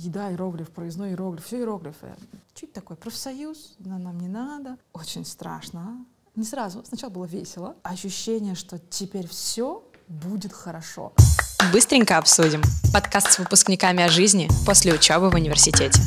еда иероглиф, проездной иероглиф, все иероглифы. Чуть такой профсоюз, нам не надо. Очень страшно. Не сразу, сначала было весело. Ощущение, что теперь все будет хорошо. Быстренько обсудим. Подкаст с выпускниками о жизни после учебы в университете.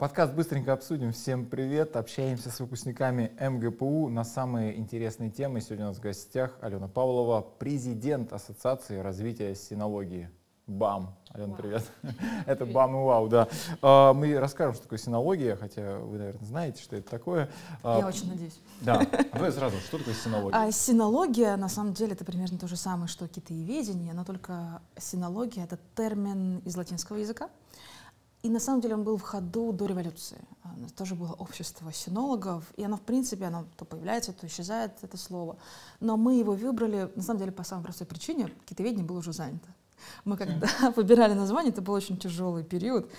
Подкаст «Быстренько обсудим». Всем привет. Общаемся с выпускниками МГПУ на самые интересные темы. Сегодня у нас в гостях Алена Павлова, президент Ассоциации развития синологии. БАМ. Алена, привет. это БАМ и ВАУ, да. А, мы расскажем, что такое синология, хотя вы, наверное, знаете, что это такое. А, Я очень надеюсь. Да. Давай сразу, что такое синология? А, синология, на самом деле, это примерно то же самое, что китаеведение, но только синология — это термин из латинского языка, и на самом деле он был в ходу до революции. Тоже было общество синологов, и оно, в принципе, оно то появляется, то исчезает, это слово. Но мы его выбрали, на самом деле, по самой простой причине, китоведение было уже занято. Мы когда выбирали название, это был очень тяжелый период,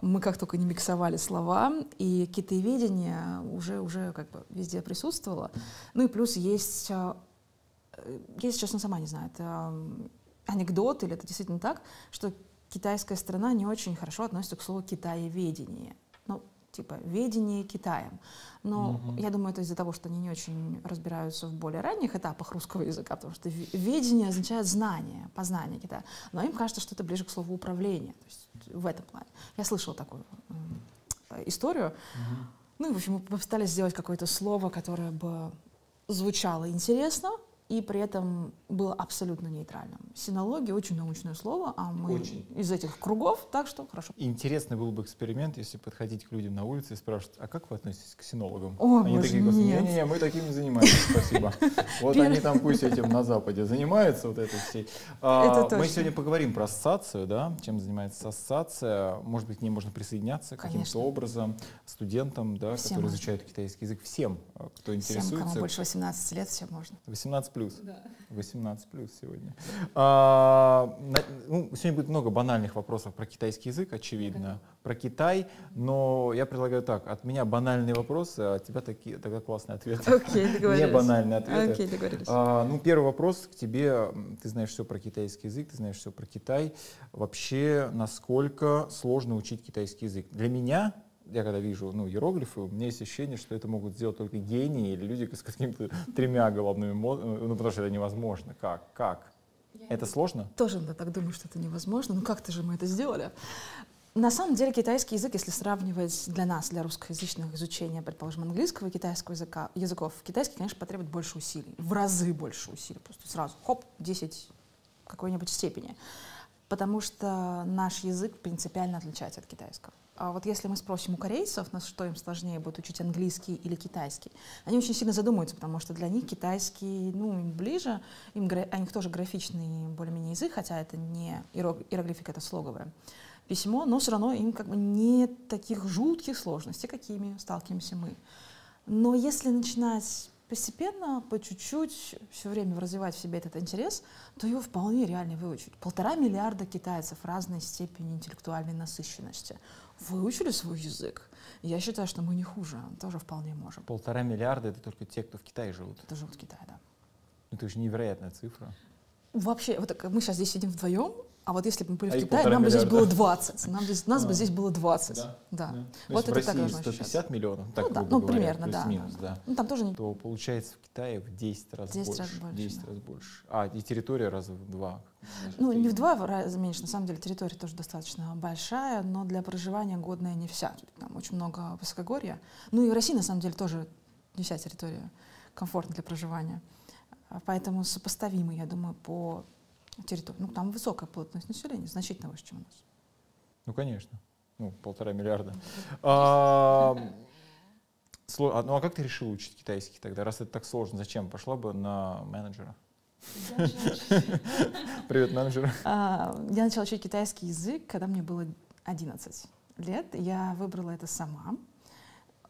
мы как только не миксовали слова, и китаеведение уже, уже как бы везде присутствовало. Ну и плюс есть, э, я, честно, сама не знаю, это анекдот или это действительно так, что китайская страна не очень хорошо относится к слову «китаеведение». Ну, типа «ведение Китаем». Но угу. я думаю, это из-за того, что они не очень разбираются в более ранних этапах русского языка, потому что «ведение» означает знание, познание Китая. Но им кажется, что это ближе к слову «управление». То есть в этом плане. Я слышала такую э, историю. Угу. Ну, в общем, мы попытались сделать какое-то слово, которое бы звучало интересно, и при этом было абсолютно нейтральным. Синология очень научное слово, а мы очень. из этих кругов, так что хорошо. Интересный был бы эксперимент, если подходить к людям на улице и спрашивать, а как вы относитесь к синологам? О, они боже, такие, нет. не-не-не, мы таким не занимаемся, спасибо. Вот они там пусть этим на Западе занимаются, вот этой всей. А, мы сегодня поговорим про ассоциацию, да, чем занимается ассоциация. Может быть, к ней можно присоединяться каким-то образом студентам, да, которые изучают китайский язык, всем, кто интересуется. Всем, кому больше 18 лет, все можно. 18 плюс. Да. 18 плюс сегодня. А, ну, сегодня будет много банальных вопросов про китайский язык, очевидно, про Китай, но я предлагаю так, от меня банальные вопросы, а от тебя такие, тогда классные ответы. Окей, договорились. Не банальные ответы. Окей, договорились. А, ну, первый вопрос к тебе. Ты знаешь все про китайский язык, ты знаешь все про Китай. Вообще, насколько сложно учить китайский язык? Для меня я когда вижу ну, иероглифы, у меня есть ощущение, что это могут сделать только гении или люди с какими-то тремя головными мозгами, ну потому что это невозможно. Как? Как? Это сложно? Тоже я так думаю, что это невозможно. Ну как-то же мы это сделали. На самом деле китайский язык, если сравнивать для нас, для русскоязычных изучения, предположим, английского и китайского языка, языков, китайский, конечно, потребует больше усилий, в разы больше усилий, просто сразу, хоп, 10 какой-нибудь степени, потому что наш язык принципиально отличается от китайского. А вот если мы спросим у корейцев, на что им сложнее будет учить английский или китайский, они очень сильно задумаются, потому что для них китайский, ну, им ближе, им, у них тоже графичный более-менее язык, хотя это не иероглифика, это слоговое письмо, но все равно им как бы нет таких жутких сложностей, какими сталкиваемся мы. Но если начинать постепенно, по чуть-чуть, все время развивать в себе этот интерес, то его вполне реально выучить. Полтора миллиарда китайцев разной степени интеллектуальной насыщенности выучили свой язык. Я считаю, что мы не хуже, тоже вполне можем. Полтора миллиарда — это только те, кто в Китае живут? Это живут в Китае, да. Это очень невероятная цифра. Вообще, вот мы сейчас здесь сидим вдвоем, а вот если бы мы были а в Китае, нам бы здесь было 20. Нам здесь, нас а, бы здесь было 20. Да. да. да. Вот это в России так 150 ощущаться. миллионов, так ну, да, ну, говоря, примерно, да, минус, да. Ну, там тоже не... То получается в Китае в 10 раз 10 больше. Раз больше 10 да. раз больше. А, и территория раза в два. Ну, не в два раза меньше. На самом деле территория тоже достаточно большая, но для проживания годная не вся. Там очень много высокогорья. Ну и в России, на самом деле, тоже не вся территория комфортна для проживания. Поэтому сопоставимы, я думаю, по территории. Ну, там высокая плотность населения, значительно выше, чем у нас. Ну, конечно. Ну, полтора миллиарда. А, а, ну, а как ты решил учить китайский тогда? Раз это так сложно, зачем? Пошла бы на менеджера? Привет, менеджер. А, я начала учить китайский язык, когда мне было 11 лет. Я выбрала это сама.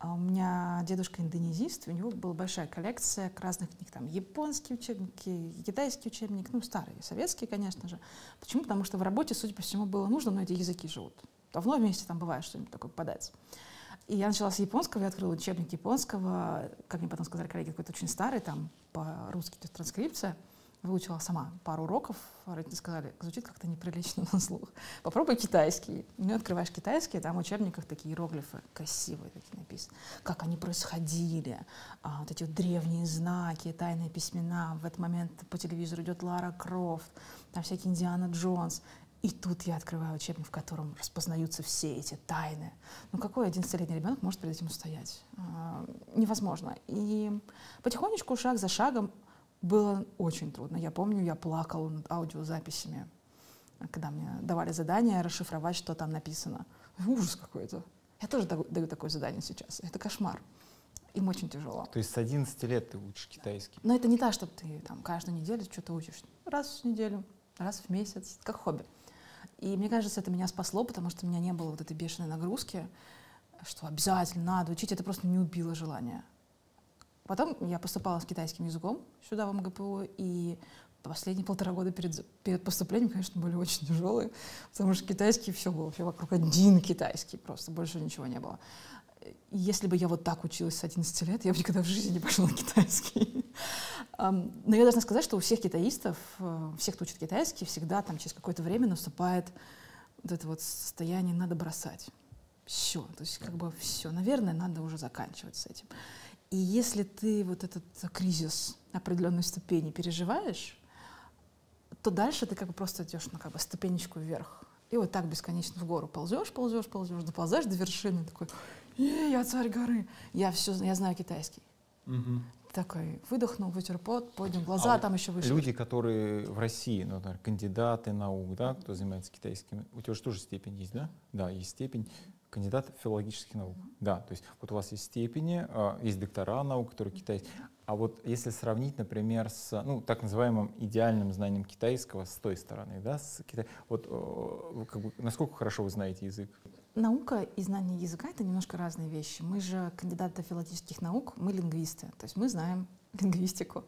А у меня дедушка индонезист, у него была большая коллекция разных книг, там японские учебники, китайский учебник, ну старые, советские, конечно же. Почему? Потому что в работе, судя по всему, было нужно, но эти языки живут. Давно вместе там бывает что-нибудь такое подать. И я начала с японского, я открыла учебник японского, как мне потом сказали коллеги, какой-то очень старый, там по-русски, то транскрипция. Выучила сама пару уроков, родители сказали, звучит как-то неприлично на слух. Попробуй китайский. Ну, открываешь китайский, там в учебниках такие иероглифы красивые такие написаны. Как они происходили, а, вот эти вот древние знаки, тайные письмена. В этот момент по телевизору идет Лара Крофт, там всякие Индиана Джонс. И тут я открываю учебник, в котором распознаются все эти тайны. Ну какой 11-летний ребенок может перед этим устоять? А, невозможно. И потихонечку, шаг за шагом, было очень трудно. Я помню, я плакала над аудиозаписями, когда мне давали задание расшифровать, что там написано. Ужас какой-то. Я тоже даю такое задание сейчас. Это кошмар. Им очень тяжело. То есть с 11 лет ты учишь китайский? Но это не так, чтобы ты там каждую неделю что-то учишь. Раз в неделю, раз в месяц, как хобби. И мне кажется, это меня спасло, потому что у меня не было вот этой бешеной нагрузки, что обязательно надо учить. Это просто не убило желание. Потом я поступала с китайским языком сюда, в МГПУ, и последние полтора года перед, перед поступлением, конечно, были очень тяжелые, потому что китайский все было, все вокруг один китайский, просто больше ничего не было. Если бы я вот так училась с 11 лет, я бы никогда в жизни не пошла на китайский. Но я должна сказать, что у всех китаистов, э, всех, кто учит китайский, всегда там через какое-то время наступает вот это вот состояние «надо бросать». Все, то есть как бы все. Наверное, надо уже заканчивать с этим. И если ты вот этот кризис определенной ступени переживаешь, то дальше ты как бы просто идешь на как бы ступенечку вверх. И вот так бесконечно в гору ползешь, ползешь, ползешь, доползаешь до вершины, такой, я царь горы, я все, я знаю китайский. Угу. Такой выдохнул, вытер пот, поднял глаза, а там еще выше. Люди, которые в России, ну, например, кандидаты наук, да, кто занимается китайским, у тебя же тоже степень есть, да? Да, есть степень кандидат филологических наук. Да, то есть вот у вас есть степени, а, есть доктора наук, которые китайские. А вот если сравнить, например, с ну, так называемым идеальным знанием китайского с той стороны, да, с Китай, вот как бы, насколько хорошо вы знаете язык? Наука и знание языка — это немножко разные вещи. Мы же кандидаты филологических наук, мы лингвисты, то есть мы знаем лингвистику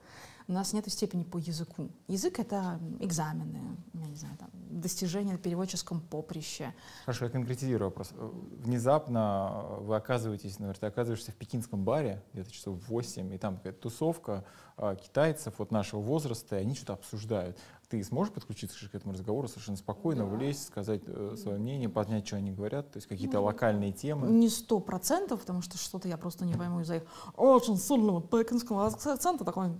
у нас нет степени по языку. Язык — это экзамены, я не знаю, там, достижения на переводческом поприще. Хорошо, я конкретизирую вопрос. Внезапно вы оказываетесь, наверное, ты оказываешься в пекинском баре, где-то часов 8, и там какая-то тусовка а, китайцев вот нашего возраста, и они что-то обсуждают. Ты сможешь подключиться к этому разговору совершенно спокойно, да. влезть, сказать э, свое мнение, понять, что они говорят, то есть какие-то ну, локальные темы? Не сто процентов, потому что что-то я просто не пойму из-за их очень сильного пекинского акцента, такой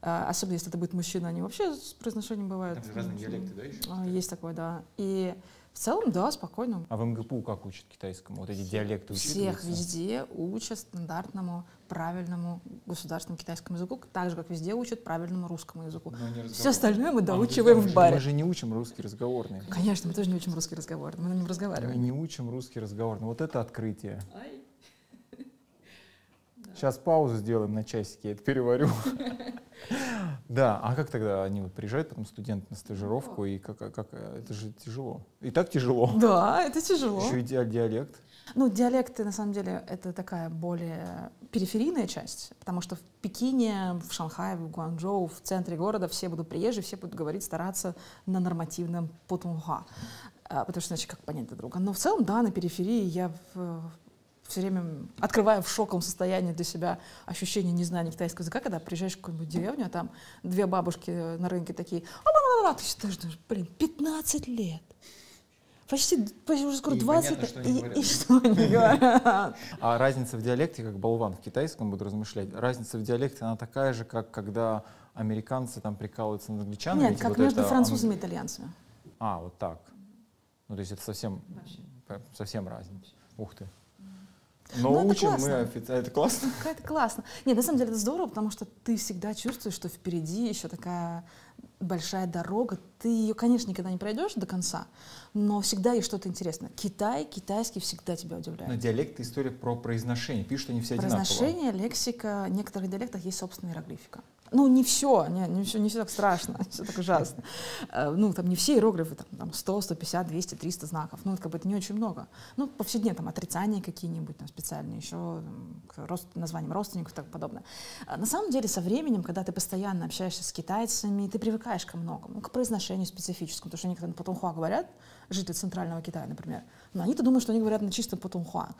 особенно если это будет мужчина, они вообще с произношением бывают. Там разные диалекты, да, еще? А, есть такое, да. И в целом, да, спокойно. А в МГПУ как учат китайскому? Вот эти диалекты Всех везде учат стандартному, правильному государственному китайскому языку, так же, как везде учат правильному русскому языку. Все остальное мы а, доучиваем а, в баре. Мы же не учим русский разговорный. Конечно, мы тоже не учим русский разговорный, мы на нем разговариваем. Мы не учим русский разговорный. Вот это открытие. Ай. Сейчас паузу сделаем на часики, я это переварю. Да, а как тогда они вот приезжают потом студенты на стажировку, и как, как это же тяжело. И так тяжело. Да, это тяжело. Еще и диалект. Ну, диалекты, на самом деле, это такая более периферийная часть, потому что в Пекине, в Шанхае, в Гуанчжоу, в центре города все будут приезжие, все будут говорить, стараться на нормативном путунха, а, потому что иначе как понять друг друга. Но в целом, да, на периферии я в, все время открываю в шоковом состоянии для себя ощущение незнания китайского языка, когда приезжаешь в какую-нибудь деревню, а там две бабушки на рынке такие, а ты считаешь, блин, 15 лет. Почти, почти уже скоро и 20 лет. И, и что они говорят? А разница в диалекте, как болван в китайском буду размышлять, разница в диалекте, она такая же, как когда американцы там прикалываются над англичанами. Нет, как вот между это, французами и итальянцами. А, вот так. Ну, то есть это совсем, совсем разница. Ух ты. Но ну, учим мы официально. Это классно? Это классно. Нет, на самом деле это здорово, потому что ты всегда чувствуешь, что впереди еще такая большая дорога. Ты ее, конечно, никогда не пройдешь до конца, но всегда есть что-то интересное. Китай, китайский всегда тебя удивляет. Но диалект — история про произношение. Пишут они все одинаково. Произношение, лексика. В некоторых диалектах есть собственная иероглифика. Ну, не все, не, не все, не все так страшно, не все так ужасно. Э, ну, там не все иероглифы, там, там 100, 150, 200, 300 знаков. Ну, это как бы это не очень много. Ну, повседневно, там, отрицания какие-нибудь там специальные, еще рост, названием родственников и так подобное. А на самом деле, со временем, когда ты постоянно общаешься с китайцами, ты привыкаешь ко многому, к произношению специфическому, потому что они когда на потунхуа говорят, жители центрального Китая, например, но они-то думают, что они говорят на чистом потунхуа.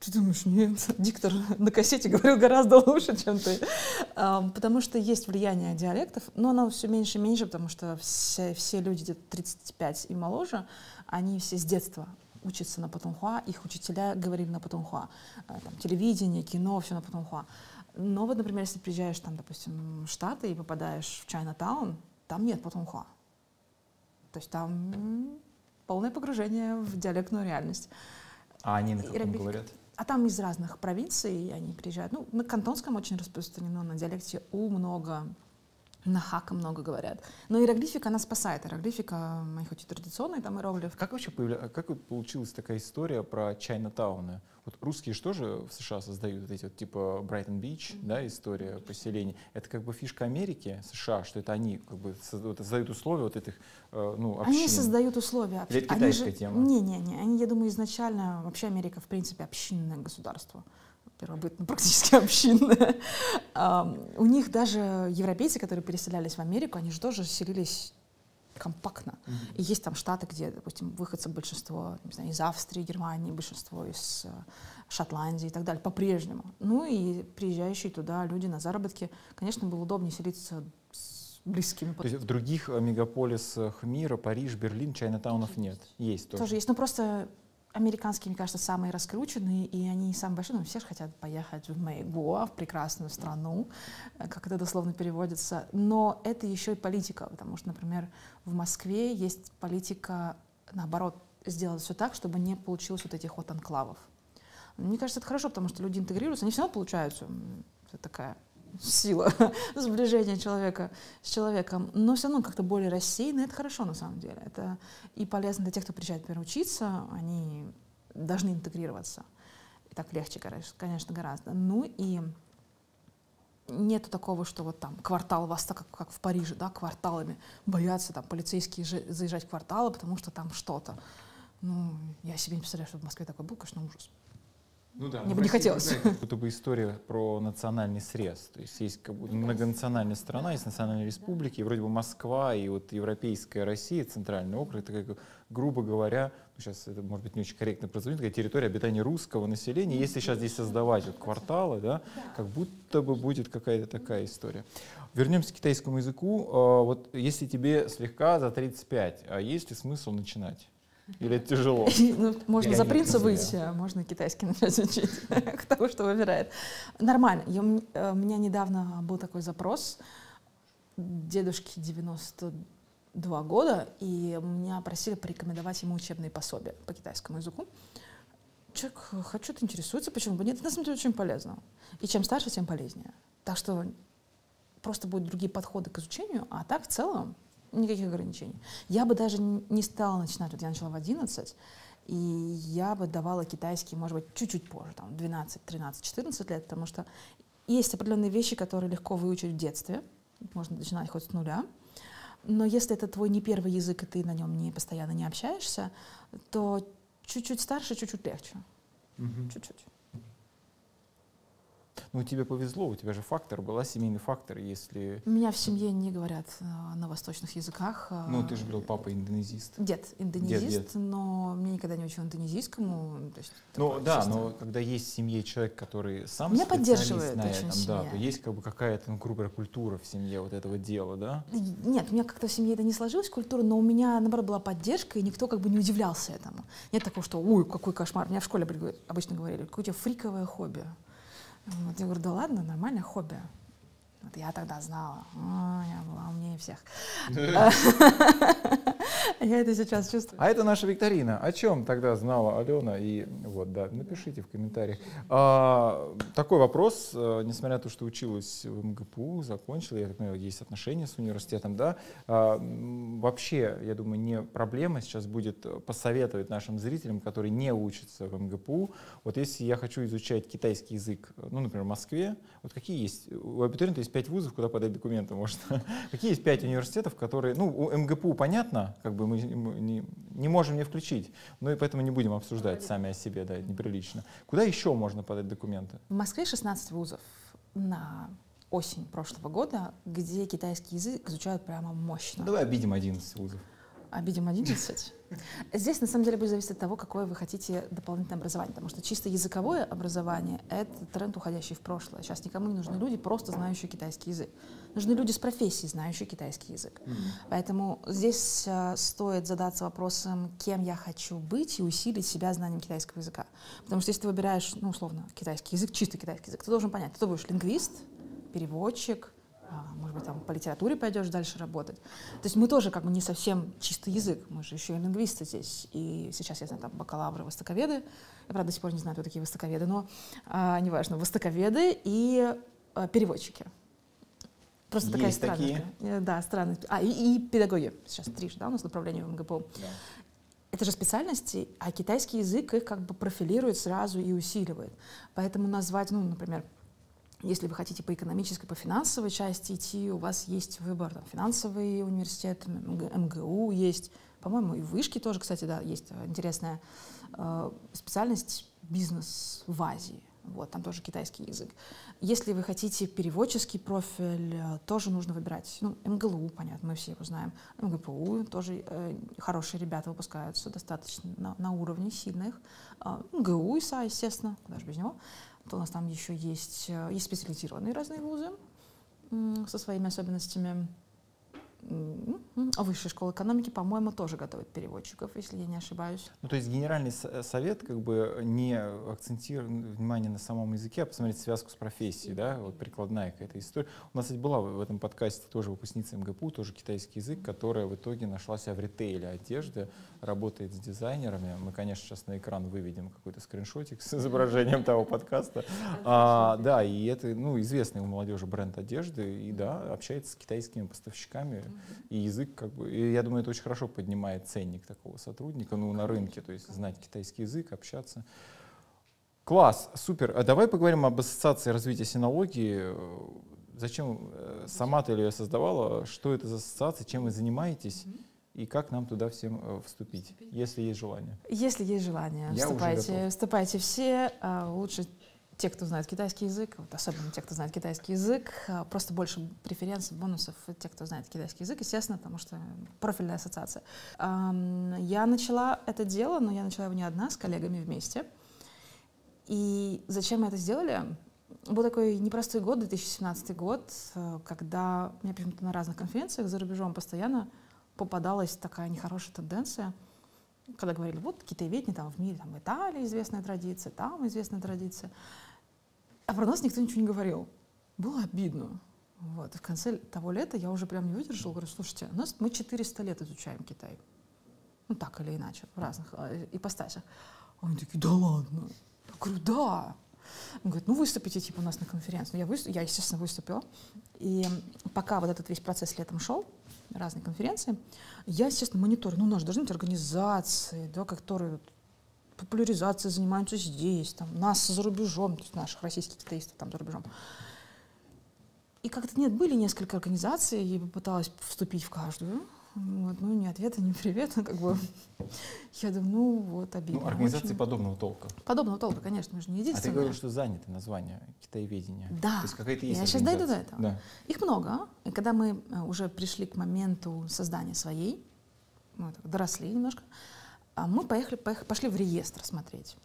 А Ты думаешь, нет, диктор на кассете говорил гораздо лучше, чем ты. Потому что есть влияние диалектов, но оно все меньше и меньше, потому что все, все люди где-то 35 и моложе, они все с детства учатся на патунхуа, их учителя говорили на патунхуа. Э, там, телевидение, кино, все на патунхуа. Но вот, например, если приезжаешь там, допустим, в Штаты и попадаешь в Чайна-таун, там нет патунхуа. То есть там полное погружение в диалектную реальность. А они на каком говорят? А там из разных провинций они приезжают. Ну, на кантонском очень распространено, на диалекте У много, на хака много говорят. Но иероглифика, она спасает. Иероглифика, хоть и традиционный там иероглиф. Как вообще появля... как вот получилась такая история про Чайна-тауны? Вот русские же тоже в США создают вот эти вот типа Брайтон Бич, mm-hmm. да, история поселений. Это как бы фишка Америки, США, что это они как бы создают условия вот этих, э, ну, общин. Они создают условия. Или это китайская же... тема? Не-не-не, они, я думаю, изначально вообще Америка, в принципе, общинное государство первобытно практически общинное. У них даже европейцы, которые переселялись в Америку, они же тоже селились компактно. И есть там штаты, где, допустим, выходцы большинство не знаю, из Австрии, Германии, большинство из э, Шотландии и так далее, по-прежнему. Ну и приезжающие туда люди на заработки, конечно, было удобнее селиться с близкими. То есть в других э, мегаполисах мира, Париж, Берлин, Чайнатаунов нет? Есть тоже? Тоже есть, но просто американские, мне кажется, самые раскрученные, и они самые большие, ну, все же хотят поехать в Мэйго, в прекрасную страну, э, как это дословно переводится, но это еще и политика, потому что, например, в Москве есть политика, наоборот, сделать все так, чтобы не получилось вот этих вот анклавов. Мне кажется, это хорошо, потому что люди интегрируются, они все равно получаются. Это такая сила сближения человека с человеком, но все равно как-то более рассеянно, это хорошо на самом деле. Это и полезно для тех, кто приезжает, например, учиться, они должны интегрироваться. И так легче, конечно, гораздо. Ну и нету такого, что вот там квартал вас так, как, как в Париже, да, кварталами боятся там полицейские заезжать в кварталы, потому что там что-то. Ну, я себе не представляю, что в Москве такой был, конечно, ужас. Ну да, мне бы не хотелось. Как будто бы история про национальный срез. То есть есть как бы многонациональная страна, есть национальные республики, и вроде бы Москва и вот европейская Россия, центральный округ, это как, грубо говоря, ну сейчас это может быть не очень корректно прозвучит, такая территория обитания русского населения. Если сейчас здесь создавать вот кварталы, да, как будто бы будет какая-то такая история. Вернемся к китайскому языку. А, вот если тебе слегка за 35, а есть ли смысл начинать? Или это тяжело? Ну, можно за принца выйти, а можно китайский начать учить. Кто что выбирает. Нормально. Я, э, у меня недавно был такой запрос дедушке 92 года, и меня просили порекомендовать ему учебные пособия по китайскому языку. Человек хочет, интересуется, почему бы нет. Это на самом деле очень полезно. И чем старше, тем полезнее. Так что просто будут другие подходы к изучению, а так в целом никаких ограничений. Я бы даже не стала начинать, вот я начала в 11, и я бы давала китайский, может быть, чуть-чуть позже, там, 12, 13, 14 лет, потому что есть определенные вещи, которые легко выучить в детстве, можно начинать хоть с нуля, но если это твой не первый язык, и ты на нем не постоянно не общаешься, то чуть-чуть старше, чуть-чуть легче. Чуть-чуть. Ну, тебе повезло, у тебя же фактор, была семейный фактор, если... У меня в семье не говорят э, на восточных языках. Э, ну, ты же говорил, папа индонезист. Дед индонезист, дед, дед. но мне никогда не учил индонезийскому. То есть, ну, да, чисто... но когда есть в семье человек, который сам меня поддерживает на этом, да, то есть как бы какая-то, ну, грубая культура в семье вот этого дела, да? Нет, у меня как-то в семье это не сложилось, культура, но у меня, наоборот, была поддержка, и никто как бы не удивлялся этому. Нет такого, что, ой, какой кошмар. Меня в школе обычно говорили, какое у тебя фриковое хобби. Вот я говорю, да ладно, нормальное хобби. Вот я тогда знала, а, я была умнее всех. Я это сейчас чувствую. А это наша викторина. О чем тогда знала Алена? И вот, да, напишите в комментариях. А, такой вопрос, э, несмотря на то, что училась в МГПУ, закончила, я так понимаю, есть отношения с университетом, да, а, вообще, я думаю, не проблема сейчас будет посоветовать нашим зрителям, которые не учатся в МГПУ, вот если я хочу изучать китайский язык, ну, например, в Москве, вот какие есть, у абитуриента есть пять вузов, куда подать документы можно. какие есть пять университетов, которые, ну, у МГПУ понятно, как бы мы не, не можем не включить, но и поэтому не будем обсуждать сами о себе, да, это неприлично. Куда еще можно подать документы? В Москве 16 вузов на осень прошлого года, где китайский язык изучают прямо мощно. Давай обидим 11 вузов. Обидим 11. Здесь, на самом деле, будет зависеть от того, какое вы хотите дополнительное образование, потому что чисто языковое образование — это тренд, уходящий в прошлое. Сейчас никому не нужны люди, просто знающие китайский язык. Нужны люди с профессией, знающие китайский язык. Mm-hmm. Поэтому здесь э, стоит задаться вопросом, кем я хочу быть, и усилить себя знанием китайского языка. Потому что если ты выбираешь, ну, условно, китайский язык, чистый китайский язык, ты должен понять, ты будешь лингвист, переводчик, а, может быть, там по литературе пойдешь дальше работать. То есть мы тоже как бы не совсем чистый язык, мы же еще и лингвисты здесь. И сейчас я знаю там бакалавры, востоковеды. Я, правда, до сих пор не знаю, кто такие востоковеды, но а, неважно, востоковеды и а, переводчики. Просто Есть такая странная. Такие. Э, да, странная. А, и, и педагоги. Сейчас три же, да, у нас направление в МГПУ. Да. Это же специальности, а китайский язык их как бы профилирует сразу и усиливает. Поэтому назвать, ну, например, если вы хотите по экономической, по финансовой части идти, у вас есть выбор. Там, финансовый университет, МГУ есть. По-моему, и в Вышке тоже, кстати, да, есть э, интересная э, специальность бизнес в Азии. Вот, там тоже китайский язык. Если вы хотите переводческий профиль, э, тоже нужно выбирать. Ну, МГЛУ, понятно, мы все его знаем. МГПУ тоже э, хорошие ребята выпускаются достаточно на, на уровне сильных. Э, МГУ, ИСА, естественно, куда же без него то у нас там еще есть, э, есть специализированные разные вузы со своими особенностями. А высшая школа экономики, по-моему, тоже готовит переводчиков, если я не ошибаюсь. Ну, то есть генеральный э, совет как бы не акцентирует внимание на самом языке, а посмотреть связку с профессией, да, вот прикладная какая-то история. У нас, кстати, была в этом подкасте тоже выпускница МГПУ, тоже китайский язык, которая в итоге нашла себя в ритейле одежды, работает с дизайнерами. Мы, конечно, сейчас на экран выведем какой-то скриншотик с изображением того подкаста. А, да, и это, ну, известный у молодежи бренд одежды, и да, общается с китайскими поставщиками, и язык, как бы, и я думаю, это очень хорошо поднимает ценник такого сотрудника, ну, на рынке, то есть знать китайский язык, общаться. Класс, супер. А давай поговорим об ассоциации развития синологии. Зачем э, сама ты ее создавала? Что это за ассоциация? Чем вы занимаетесь? И как нам туда всем э, вступить, если есть желание? Если есть желание, Я вступайте, вступайте все. А, лучше те, кто знает китайский язык, вот особенно те, кто знает китайский язык, а, просто больше преференций, бонусов те, кто знает китайский язык, естественно, потому что профильная ассоциация. Я начала это дело, но я начала его не одна, с коллегами вместе. И зачем мы это сделали? Был такой непростой год, 2017 год, э, когда мне почему-то на разных конференциях за рубежом постоянно попадалась такая нехорошая тенденция, когда говорили, вот китаеведение там в мире, там в Италии известная традиция, там известная традиция. А про нас никто ничего не говорил. Было обидно. Вот. И в конце того лета я уже прям не выдержала, говорю, слушайте, у нас мы 400 лет изучаем Китай. Ну, так или иначе, в разных э, ипостасях. А они такие, да ладно. Я говорю, да. Он говорит, ну выступите типа у нас на конференции. Ну, я, выступ... я, естественно, выступила. И пока вот этот весь процесс летом шел, разные конференции, я, естественно, мониторю. Ну, у нас должны быть организации, да, которые популяризацией занимаются здесь, там, нас за рубежом, то есть наших российских китаистов там за рубежом. И как-то нет, были несколько организаций, я попыталась вступить в каждую. Вот, ну, ни ответа, ни привета, как бы. Я думаю, ну, вот, обидно. Ну, организации очень. подобного толка. Подобного толка, конечно, мы же не единственные. А ты говоришь, что заняты название китаеведения. Да. То есть какая-то есть Я сейчас дойду до этого. Да. Их много. И когда мы э, уже пришли к моменту создания своей, мы так доросли немножко, а мы поехали, поехали, пошли в реестр смотреть.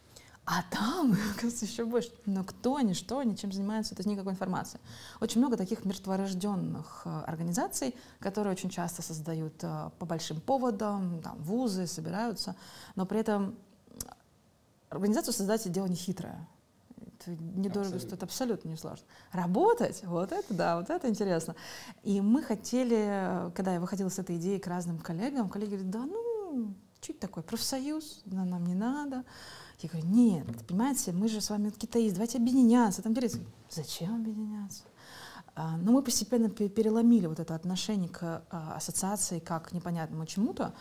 А там, оказывается, еще больше. Но кто они, что они, чем занимаются, это никакой информации. Очень много таких мертворожденных э, организаций, которые очень часто создают э, по большим поводам, там, вузы собираются, но при этом организацию создать дело не хитрое. Это недорого стоит, абсолютно не сложно. Работать, вот это да, вот это интересно. И мы хотели, когда я выходила с этой идеей к разным коллегам, коллеги говорят, да ну, чуть такой профсоюз, нам не надо. Я говорю, нет, понимаете, мы же с вами китаисты, давайте объединяться. Там говорит, зачем объединяться? А, но мы постепенно переломили вот это отношение к а, ассоциации как к непонятному чему-то,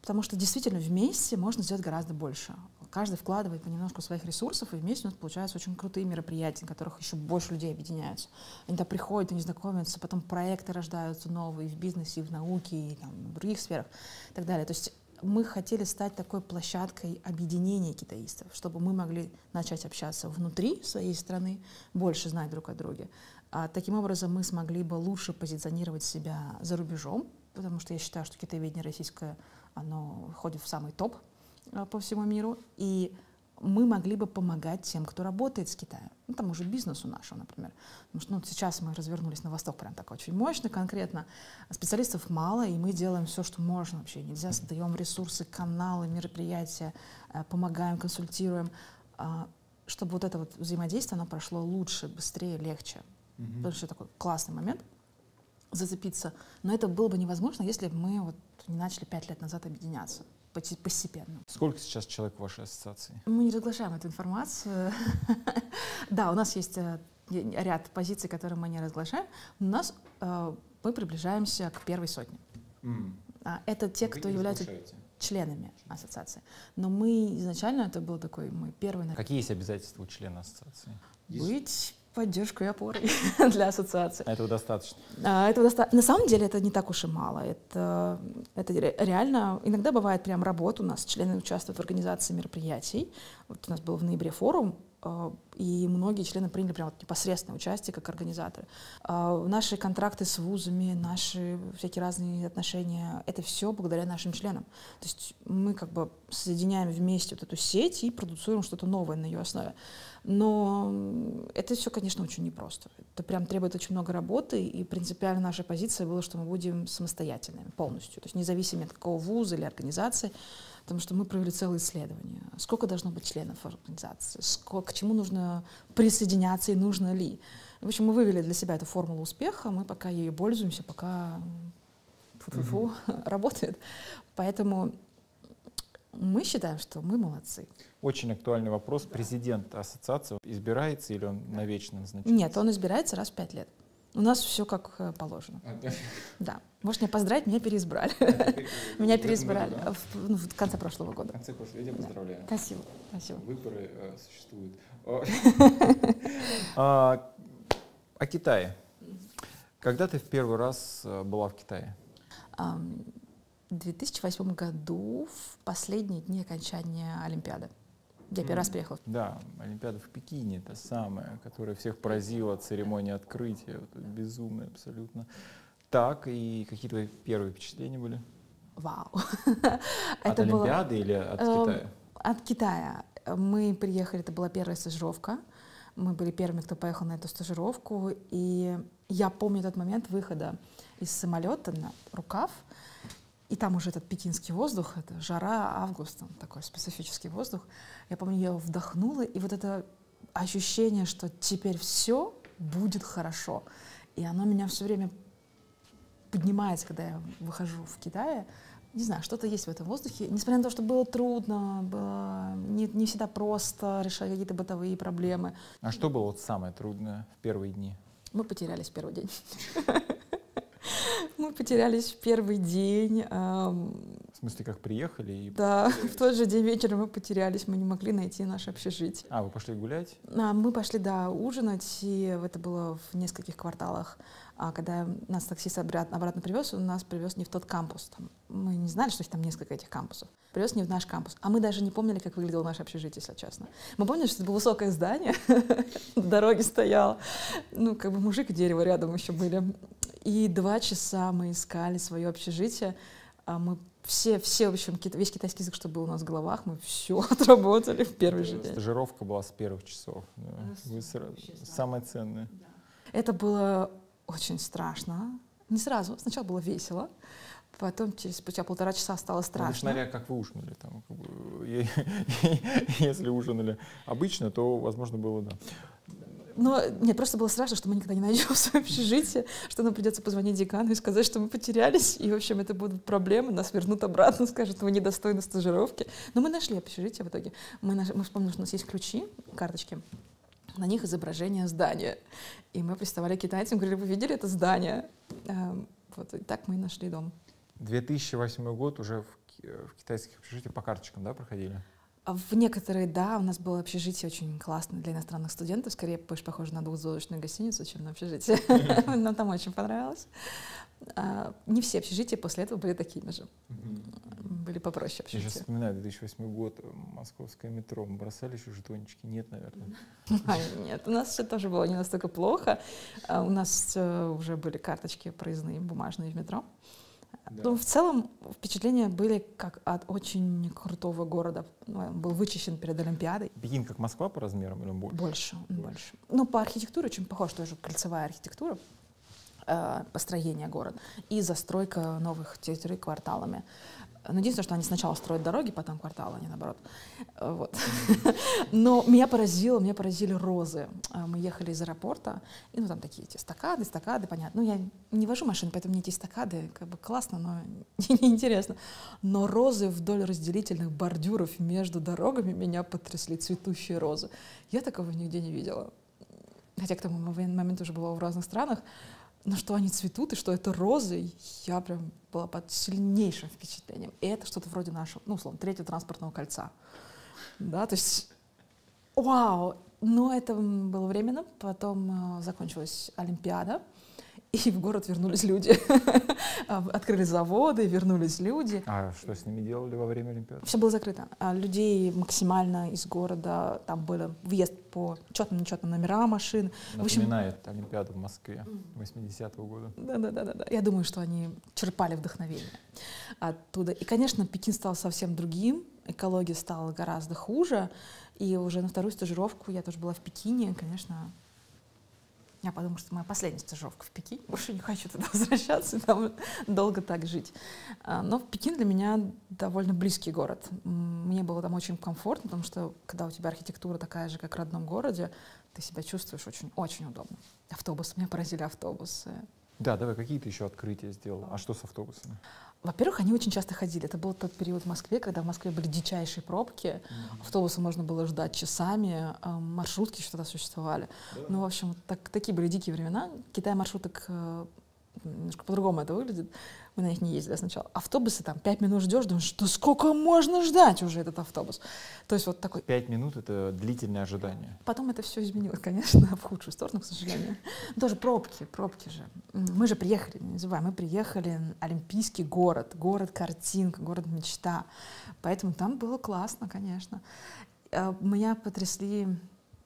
потому что действительно вместе можно сделать гораздо больше. Каждый вкладывает понемножку своих ресурсов, и вместе у нас получаются очень крутые мероприятия, на которых еще больше людей объединяются. Они туда приходят, они знакомятся, потом проекты рождаются новые в бизнесе, в науке, и там, в других сферах и так далее. То есть мы хотели стать такой площадкой объединения китаистов, чтобы мы могли начать общаться внутри своей страны, больше знать друг о друге. А таким образом мы смогли бы лучше позиционировать себя за рубежом, потому что я считаю, что китаеведение российское, оно входит в самый топ э, по всему миру. И мы могли бы помогать тем, кто работает с Китаем. Ну, тому же бизнесу нашему, например. Потому что ну, сейчас мы развернулись на восток прям так очень мощно, конкретно. Специалистов мало, и мы делаем все, что можно вообще. Нельзя, создаем ресурсы, каналы, мероприятия, э, помогаем, консультируем, а, чтобы вот это вот взаимодействие, оно прошло лучше, быстрее, легче. Mm-hmm. Потому что такой классный момент зацепиться. Но это было бы невозможно, если бы мы вот не начали пять лет назад объединяться постепенно. Сколько сейчас человек в вашей ассоциации? Мы не разглашаем эту информацию. Да, у нас есть э, ряд позиций, которые мы не разглашаем. У нас э, мы приближаемся к первой сотне. А, это те, кто являются членами ассоциации. Но мы изначально это был такой мой первый. Какие есть обязательства у члена ассоциации? Быть поддержкой и опорой для ассоциации. А этого достаточно? А, этого доста... На самом деле это не так уж и мало. Это, это реально... Иногда бывает прям работа. У нас члены участвуют в организации мероприятий. Вот у нас был в ноябре форум, и многие члены приняли прям вот непосредственное участие как организаторы. А, наши контракты с вузами, наши всякие разные отношения, это все благодаря нашим членам. То есть мы как бы соединяем вместе вот эту сеть и продуцируем что-то новое на ее основе. Но это все, конечно, очень непросто. Это прям требует очень много работы, и принципиально наша позиция была, что мы будем самостоятельными полностью, то есть независимыми от какого вуза или организации, потому что мы провели целое исследование. Сколько должно быть членов организации, сколько, к чему нужно присоединяться и нужно ли. В общем, мы вывели для себя эту формулу успеха, мы пока ею пользуемся, пока фу -фу -фу, работает. Поэтому мы считаем, что мы молодцы. Очень актуальный вопрос. Президент ассоциации избирается или он навечно назначается? Нет, он избирается раз в пять лет. У нас все как э, положено. А, да. Можешь меня поздравить, меня переизбрали. А, меня переизбрали ну, в конце прошлого года. В конце прошлого года. Я поздравляю. Спасибо. Спасибо. Выборы э, существуют. А, о Китае. Когда ты в первый раз э, была в Китае? В 2008 году, в последние дни окончания Олимпиады. Я первый раз приехала. Да, Олимпиада в Пекине, та самая, которая всех поразила, церемония открытия, вот, безумная абсолютно. Так, и какие твои первые впечатления были? Вау. От Олимпиады или от эм, Китая? От Китая. Мы приехали, это была первая стажировка. Мы были первыми, кто поехал на эту стажировку. И я помню тот момент выхода из самолета на рукав. И там уже этот пекинский воздух, это жара, август, там такой специфический воздух. Я помню, я вдохнула, и вот это ощущение, что теперь все будет хорошо. И оно меня все время поднимается, когда я выхожу в Китае. Не знаю, что-то есть в этом воздухе. Несмотря на то, что было трудно, было не, не всегда просто решать какие-то бытовые проблемы. А что было вот самое трудное в первые дни? Мы потерялись в первый день. Мы потерялись в первый день. В смысле, как приехали? И да, в тот же день вечера мы потерялись, мы не могли найти наше общежитие. А, вы пошли гулять? А, мы пошли, да, ужинать, и это было в нескольких кварталах. А когда нас таксист обратно, обратно привез, он нас привез не в тот кампус. Там, мы не знали, что там несколько этих кампусов. Привез не в наш кампус. А мы даже не помнили, как выглядело наше общежитие, если честно. Мы помнили, что это было высокое здание, на дороге стояло. Ну, как бы мужик и дерево рядом еще были. И два часа мы искали свое общежитие. А мы все, все, в общем, весь китайский язык, что был у нас в головах, мы все отработали в первый же день. Стажировка была с первых часов. Да. Вы сразу, самое ценное. Это было очень страшно. Не сразу. Сначала было весело. Потом через спустя полтора часа стало ну, страшно. Ну, смотря как вы ужинали. Там, как бы, если ужинали обычно, то, возможно, было, да. Но нет, просто было страшно, что мы никогда не найдем свое общежитие, что нам придется позвонить декану и сказать, что мы потерялись, и, в общем, это будут проблемы, нас вернут обратно, скажут, вы недостойны стажировки. Но мы нашли общежитие в итоге. Мы, наш... мы вспомнили, что у нас есть ключи, карточки, на них изображение здания. И мы приставали к китайцам, говорили, вы видели это здание? Эм, вот и так мы и нашли дом. 2008 год уже в, в китайских общежитиях по карточкам, да, проходили? А в некоторые, да, у нас было общежитие очень классное для иностранных студентов, скорее больше похоже на двухзвездочную гостиницу, чем на общежитие. Нам там очень понравилось. А, не все общежития после этого были такими же. Были попроще общежития. Я сейчас вспоминаю 2008 год, московское метро. Мы бросали еще жетончики? Нет, наверное. Нет, у нас все тоже было не настолько плохо. А, у нас уже были карточки проездные, бумажные в метро. Да. Ну, в целом впечатления были как от очень крутого города. Ну, Он был вычищен перед Олимпиадой. Пекин как Москва по размерам или больше? Больше, Больше. больше. Ну, по архитектуре очень похож, тоже кольцевая архитектура, построение города и застройка новых территорий кварталами. Но единственное, что они сначала строят дороги, потом кварталы, а не наоборот. Э, Вот. Но меня поразило, меня поразили розы. А, Мы ехали из аэропорта, и ну там такие эти эстакады, эстакады, понятно. Ну я не вожу машину, поэтому мне эти эстакады как бы классно, но неинтересно. Но розы вдоль разделительных бордюров между дорогами меня потрясли, цветущие розы. Я такого нигде не видела. Хотя к тому момен- моменту уже была в разных странах. Но что они цветут и что это розы, я прям была под сильнейшим впечатлением. И это что-то вроде нашего, ну, условно, третьего транспортного кольца. Да, то есть, вау! Но это было временно. Потом э, закончилась Олимпиада, и в город вернулись люди. А, Открыли заводы, вернулись люди. А что с ними делали во время Олимпиады? Все было закрыто. А Людей максимально из города, там был въезд по четным нечетным номерам машин. В общем, Напоминает Олимпиаду в Москве 80-го года. Да, да, да, да, да. Я думаю, что они черпали вдохновение оттуда. И, конечно, Пекин стал совсем другим, экология стала гораздо хуже. И уже на вторую стажировку я тоже была в Пекине, конечно. Я подумала, что моя последняя стажировка в Пекине. Больше не хочу туда возвращаться и там долго так жить. А, Но Пекин для меня довольно близкий город. Мне было там очень комфортно, потому что когда у тебя архитектура такая же, как в родном городе, ты себя чувствуешь очень-очень удобно. Автобусы, меня поразили автобусы. Да, давай, какие ты еще открытия сделал? А что с автобусами? Во-первых, они очень часто ходили. Это был тот период в Москве, когда в Москве были дичайшие пробки. Автобусы можно было ждать часами, а маршрутки что-то существовали. Ну, в общем, так, такие были дикие времена. Китай маршруток э, немножко по-другому это выглядит. Мы на них не ездили сначала. Автобусы там пять минут ждешь, думаешь, что сколько можно ждать уже этот автобус? То есть вот такой Пять минут — это длительное ожидание. Потом это все изменилось, конечно, в худшую сторону, к сожалению. Тоже пробки, пробки же. Мы же приехали, не забывай, мы приехали Олимпийский город, город картинка, город мечта. Поэтому там было классно, конечно. Э, Меня потрясли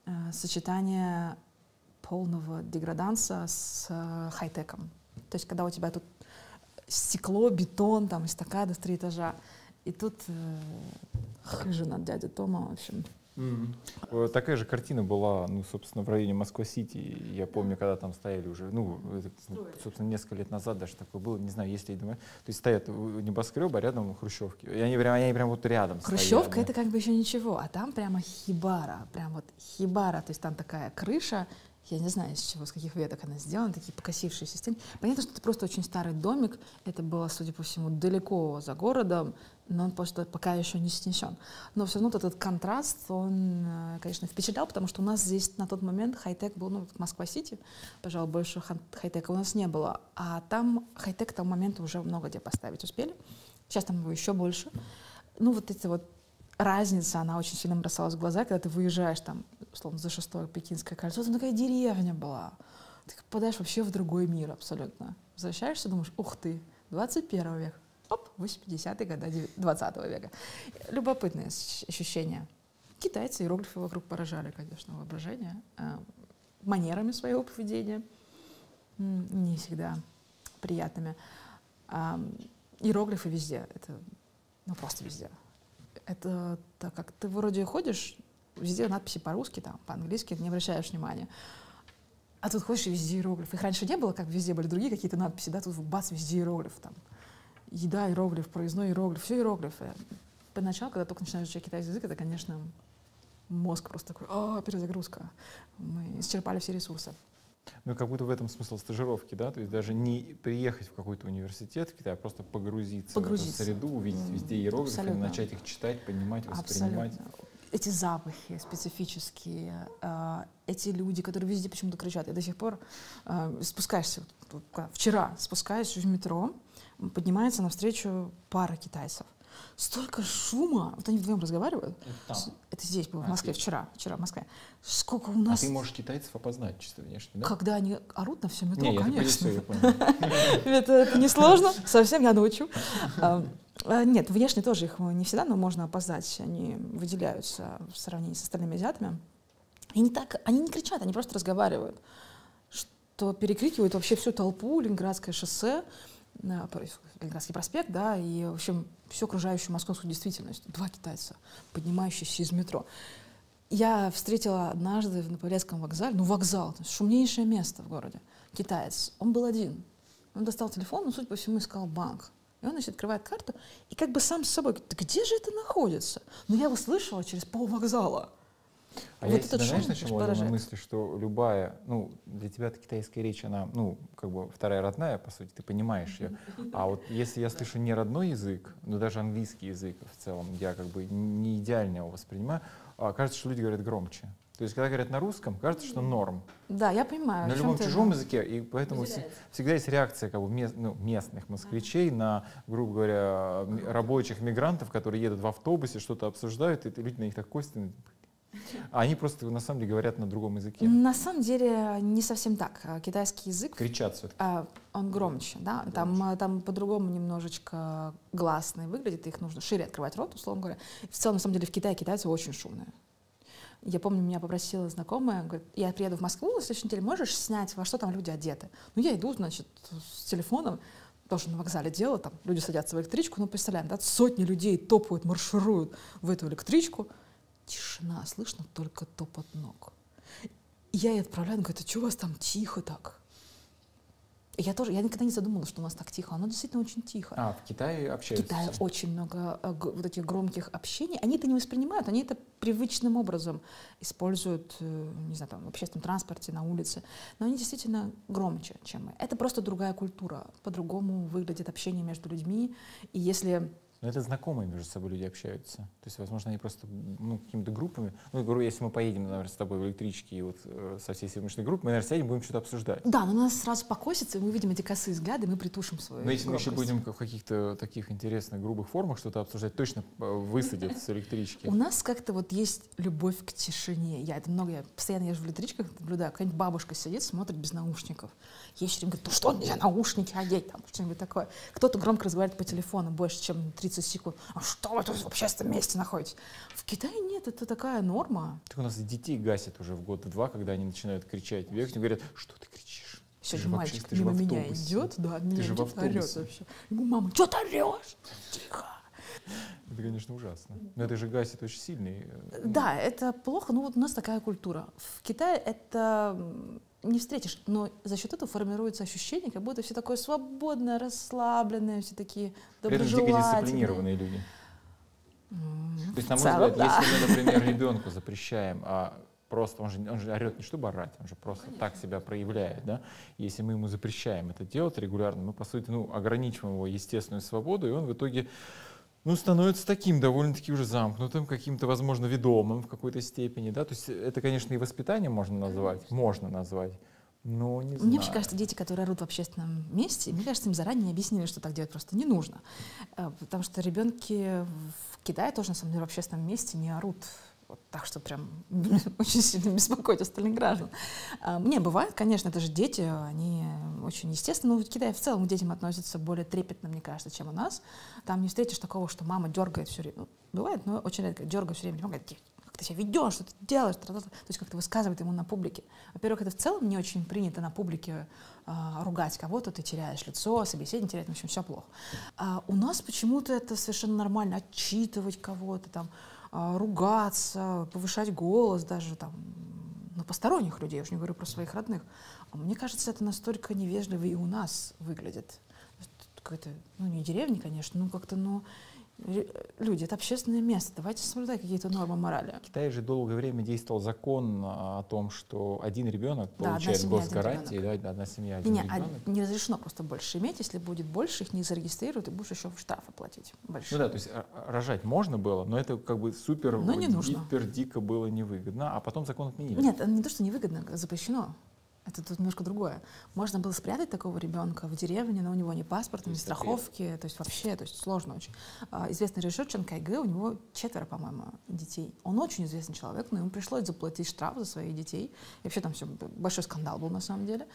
э, сочетание полного деграданса с э, хай-теком. То есть когда у тебя тут стекло, бетон, там эстакада в три этажа, и тут э, хижина дяди Тома, в общем, Э, Такая же картина была, ну, собственно, в районе Москва-Сити. Я помню, когда там стояли уже, ну, это, собственно, несколько лет назад даже такое было, не знаю, есть ли, думаю, то есть стоят небоскребы, а рядом хрущевки. И они прям, они прям вот рядом Хрущевка это как бы еще ничего, а там прямо хибара, прям вот хибара, то есть там такая крыша, я не знаю, из чего, с каких веток она сделана, такие покосившиеся стены. Понятно, что это просто очень старый домик, это было, судя по всему, далеко за городом, но он просто пока еще не снесен. Но все равно вот этот контраст, он, э, конечно, впечатлял, потому что у нас здесь на тот момент хай-тек был, ну, Москва-Сити, пожалуй, больше хай-тека у нас не было, а там хай-тек к тому моменту уже много где поставить успели. Сейчас там его еще больше. Ну, вот эти вот разница, она очень сильно бросалась в глаза, когда ты выезжаешь там, условно, за шестое Пекинское кольцо, там такая деревня была. Ты попадаешь вообще в другой мир абсолютно. Возвращаешься, думаешь, ух ты, 21 век. Оп, 80-е годы 20 века. Любопытное ощ- ощущение. Китайцы иероглифы вокруг поражали, конечно, воображение. э, манерами своего поведения. Не всегда приятными. Иероглифы везде. Это ну, просто везде. Это так как ты вроде ходишь, везде надписи по-русски, там, по-английски, не обращаешь внимания. А тут ходишь и везде иероглифы. Их раньше не было, как везде были другие какие-то надписи, да, тут бац, везде иероглиф там. Еда, иероглиф, проездной иероглиф, все иероглифы. Поначалу, когда только начинаешь изучать китайский язык, это, конечно, мозг просто такой, а, перезагрузка. Мы исчерпали все ресурсы. Ну, как будто в этом смысл стажировки, да? То есть даже не приехать в какой-то университет в Китай, а просто погрузиться, Погрузиться. в эту среду, увидеть везде иероглифы, абсолютно. начать их читать, понимать, воспринимать. Абсолютно. Эти запахи специфические, э, эти люди, которые везде почему-то кричат. Я до сих пор э, спускаешься, вчера спускаюсь в метро, поднимается навстречу пара китайцев. Столько шума. Вот они вдвоем разговаривают. С- Это здесь было, в А, Москве, здесь. вчера, вчера в Москве. Сколько у А нас... ты можешь китайцев опознать чисто внешне, да? Когда они орут на все метро, Не, конечно. Это, несложно, совсем я научу. А, а, Нет, внешне тоже их не всегда, но можно опоздать. Они выделяются в сравнении с остальными азиатами. И не так, они не кричат, они просто разговаривают, что перекрикивают вообще всю толпу, Ленинградское шоссе. На Ленинградский проспект, да, и, в общем, всю окружающую московскую действительность. Два китайца, поднимающиеся из метро. Я встретила однажды на Павелецком вокзале, ну, вокзал, шумнейшее место в городе, китаец. Он был один. Он достал телефон, но, судя по всему, искал банк. И он, значит, открывает карту и как бы сам с собой говорит, где же это находится? Но я его слышала через пол вокзала. А вот я тебя, знаешь, на чем ловил мысли, что любая, ну, для тебя китайская речь, она, ну, как бы вторая родная, по сути, ты понимаешь ее. А вот если я слышу не родной язык, но даже английский язык в целом, я как бы не идеально его воспринимаю, а кажется, что люди говорят громче. То есть, когда говорят на русском, кажется, что норм. Да, я понимаю. На любом чужом языке, и поэтому всегда есть реакция как бы, мест, ну, местных москвичей на, грубо говоря, рабочих мигрантов, которые едут в автобусе, что-то обсуждают, и люди на них так косят, а они просто на самом деле говорят на другом языке. На самом деле не совсем так. А китайский язык... Кричат все а, Он громче, да. Громче. Там, там по-другому немножечко гласные выглядят, их нужно шире открывать рот, условно говоря. В целом, на самом деле, в Китае китайцы очень шумные. Я помню, меня попросила знакомая, говорит, я приеду в Москву, на следующей неделе можешь снять, во что там люди одеты? Ну, я иду, значит, с телефоном, тоже на вокзале дело, там люди садятся в электричку, ну, представляем, да, сотни людей топают, маршируют в эту электричку, Тишина, слышно только топот ног. я ей отправляю, она говорит, а что у вас там тихо так? Я тоже, я никогда не задумывала, что у нас так тихо. Оно действительно очень тихо. А, в Китае общаются? В Китае очень много э, вот этих громких общений. Они это не воспринимают, они это привычным образом используют, э, не знаю, там, в общественном транспорте, на улице. Но они действительно громче, чем мы. Это просто другая культура. По-другому выглядит общение между людьми. И если но это знакомые между собой люди общаются. То есть, возможно, они просто ну, какими-то группами. Ну, я говорю, если мы поедем, например, с тобой в электричке и вот э, со всей сегодняшней группой, мы, наверное, сядем, будем что-то обсуждать. Да, но нас сразу покосится, и мы видим эти косые взгляды, и мы притушим свою Но если громкость. мы еще будем в каких-то таких интересных, грубых формах что-то обсуждать, точно э, высадят с электрички. У нас как-то вот есть любовь к тишине. Я это много, я постоянно езжу в электричках, наблюдаю, какая-нибудь бабушка сидит, смотрит без наушников. Ей все время говорит, ну что, нельзя наушники одеть, там, что-нибудь такое. Кто-то громко разговаривает по телефону больше, чем 30 секунд. А что вы тут в общественном месте находитесь? В Китае нет, это такая норма. Так у нас детей гасят уже в год-два, когда они начинают кричать. Бегать, говорят, что ты кричишь? Сегодня мальчик мимо меня идет, да, меня ты же идет, орет вообще. Ему мама, что ты орешь? Тихо. Это, конечно, ужасно. Но это же гасит очень сильный. Э, да, это плохо, но вот у нас такая культура. В Китае это не встретишь, но за счет этого формируется ощущение, как будто все такое свободное, расслабленное, все такие доброжелательные. Этом дисциплинированные люди. То есть, на мой взгляд, да. если мы, например, ребенку запрещаем, а просто он же, он же орет не чтобы орать, он же просто Конечно. так себя проявляет, да. Если мы ему запрещаем это делать регулярно, мы по сути, ну, ограничиваем его естественную свободу, и он в итоге ну, становится таким довольно-таки уже замкнутым, каким-то, возможно, ведомым в какой-то степени, да, то есть это, конечно, и воспитание можно назвать, можно назвать, но не знаю. Мне вообще кажется, дети, которые орут в общественном месте, мне кажется, им заранее объяснили, что так делать просто не нужно, э, потому что ребенки в Китае тоже, на самом деле, в общественном месте не орут вот так что прям очень сильно беспокоит остальных граждан. А, мне бывает, конечно, это же дети, они очень естественно, но в Китае в целом к детям относятся более трепетно, мне кажется, чем у нас. Там не встретишь такого, что мама дергает все время. Ну, бывает, но очень редко дергает все время. Мама говорит, как ты себя ведешь, что ты делаешь, то есть как-то высказывает ему на публике. Во-первых, это в целом не очень принято на публике а, ругать кого-то, ты теряешь лицо, собеседник теряет, в общем, все плохо. А у нас почему-то это совершенно нормально, отчитывать кого-то там, ругаться, повышать голос даже там на посторонних людей, я уже не говорю про своих родных. А мне кажется, это настолько невежливо и у нас выглядит. Какая-то, ну, не деревня, конечно, ну, как-то, ну, люди, это общественное место, давайте соблюдать какие-то нормы морали. В Китае же долгое время действовал закон а, о том, что один ребенок да, получает семья, госгарантии, да, одна семья, один не, ребенок. А не разрешено просто больше иметь, если будет больше, их не зарегистрируют, и будешь еще штрафы платить большие. Ну да, то есть а, рожать можно было, но это как бы супер, но не нужно. супер дико было невыгодно, а потом закон отменили. Нет, не то, что невыгодно, запрещено. Это тут немножко другое. Можно было спрятать такого ребенка в деревне, но у него ни паспорта, ни страховки, то есть вообще, то есть сложно очень. А, известный режиссер Чан Кайгэ, у него четверо, по-моему, детей. Он очень известный человек, но ему пришлось заплатить штраф за своих детей. И вообще там все большой скандал был на самом деле.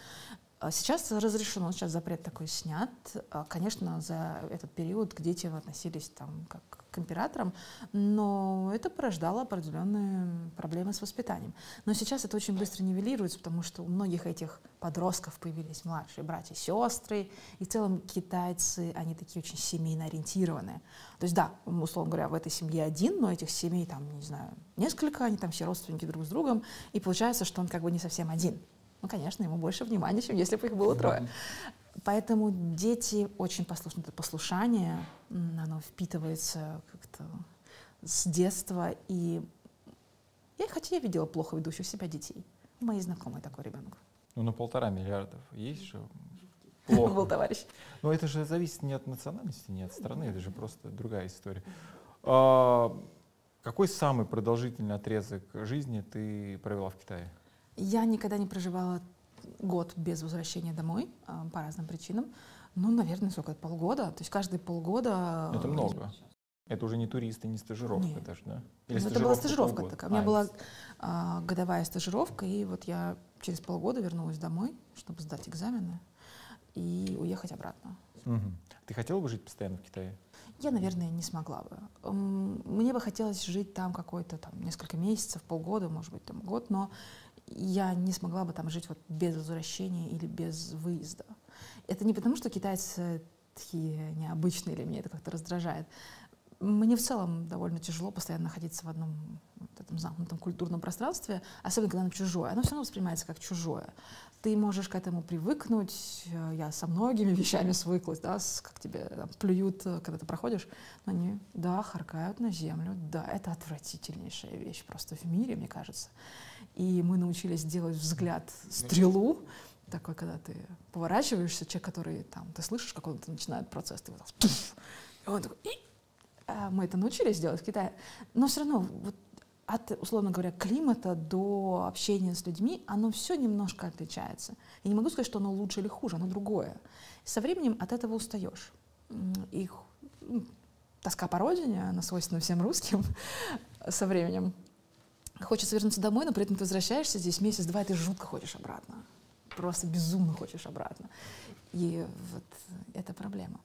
А Сейчас разрешено, сейчас запрет такой снят. А, Конечно, за этот период к детям относились там как к императорам, но это порождало определенные проблемы с воспитанием. Но сейчас это очень быстро нивелируется, потому что у многих этих подростков появились младшие братья и сестры, и в целом китайцы, они такие очень семейно ориентированные. То есть да, условно говоря, в этой семье один, но этих семей там, не знаю, несколько, они там все родственники друг с другом, и получается, что он как бы не совсем один. Ну, конечно, ему больше внимания, чем если бы их было трое. Поэтому дети очень послушны. Это послушание, оно впитывается как-то с детства. И я, хотя я видела плохо ведущих себя детей. У моей знакомой такой ребенок. Ну, на полтора миллиардов есть же. Был Плохо. товарищ. Но это же зависит не от национальности, не от страны, это же просто другая история. А, какой самый продолжительный отрезок жизни ты провела в Китае? Я никогда не проживала год без возвращения домой а, по разным причинам. Ну, наверное, сколько это, полгода. То есть каждые полгода... Это э, много. Это уже не туристы, не стажировка Нет. даже, да? Ну, это была стажировка полгода? такая. У меня А, была а, годовая стажировка, и вот я через полгода вернулась домой, чтобы сдать экзамены и уехать обратно. мгм. Ты хотела бы жить постоянно в Китае? Я, наверное, не смогла бы. Мне бы хотелось жить там какой-то там несколько месяцев, полгода, может быть, там год, но я не смогла бы там жить вот без возвращения или без выезда. Это не потому, что китайцы такие необычные или меня это как-то раздражает. Мне в целом довольно тяжело постоянно находиться в одном вот этом замкнутом культурном пространстве, особенно когда оно чужое. Оно все равно воспринимается как чужое. Ты можешь к этому привыкнуть. Э, Я со многими вещами свыклась, да, с- как тебе там, плюют, э, когда ты проходишь. Но они, да, харкают на землю. Да, это отвратительнейшая вещь просто в мире, мне кажется. И мы научились делать взгляд стрелу, такой, когда ты поворачиваешься, человек, который там, ты слышишь, как он начинает процесс, ты вот так, и он такой, «И!» А мы это научились делать в Китае. Но все равно вот от, условно говоря, климата до общения с людьми, оно все немножко отличается. Я не могу сказать, что оно лучше или хуже, оно другое. Со временем от этого устаешь. И м, тоска по родине, она свойственна всем русским со временем. Хочется вернуться домой, но при этом ты возвращаешься здесь месяц-два, и ты жутко хочешь обратно. Просто безумно хочешь обратно. И вот это проблема.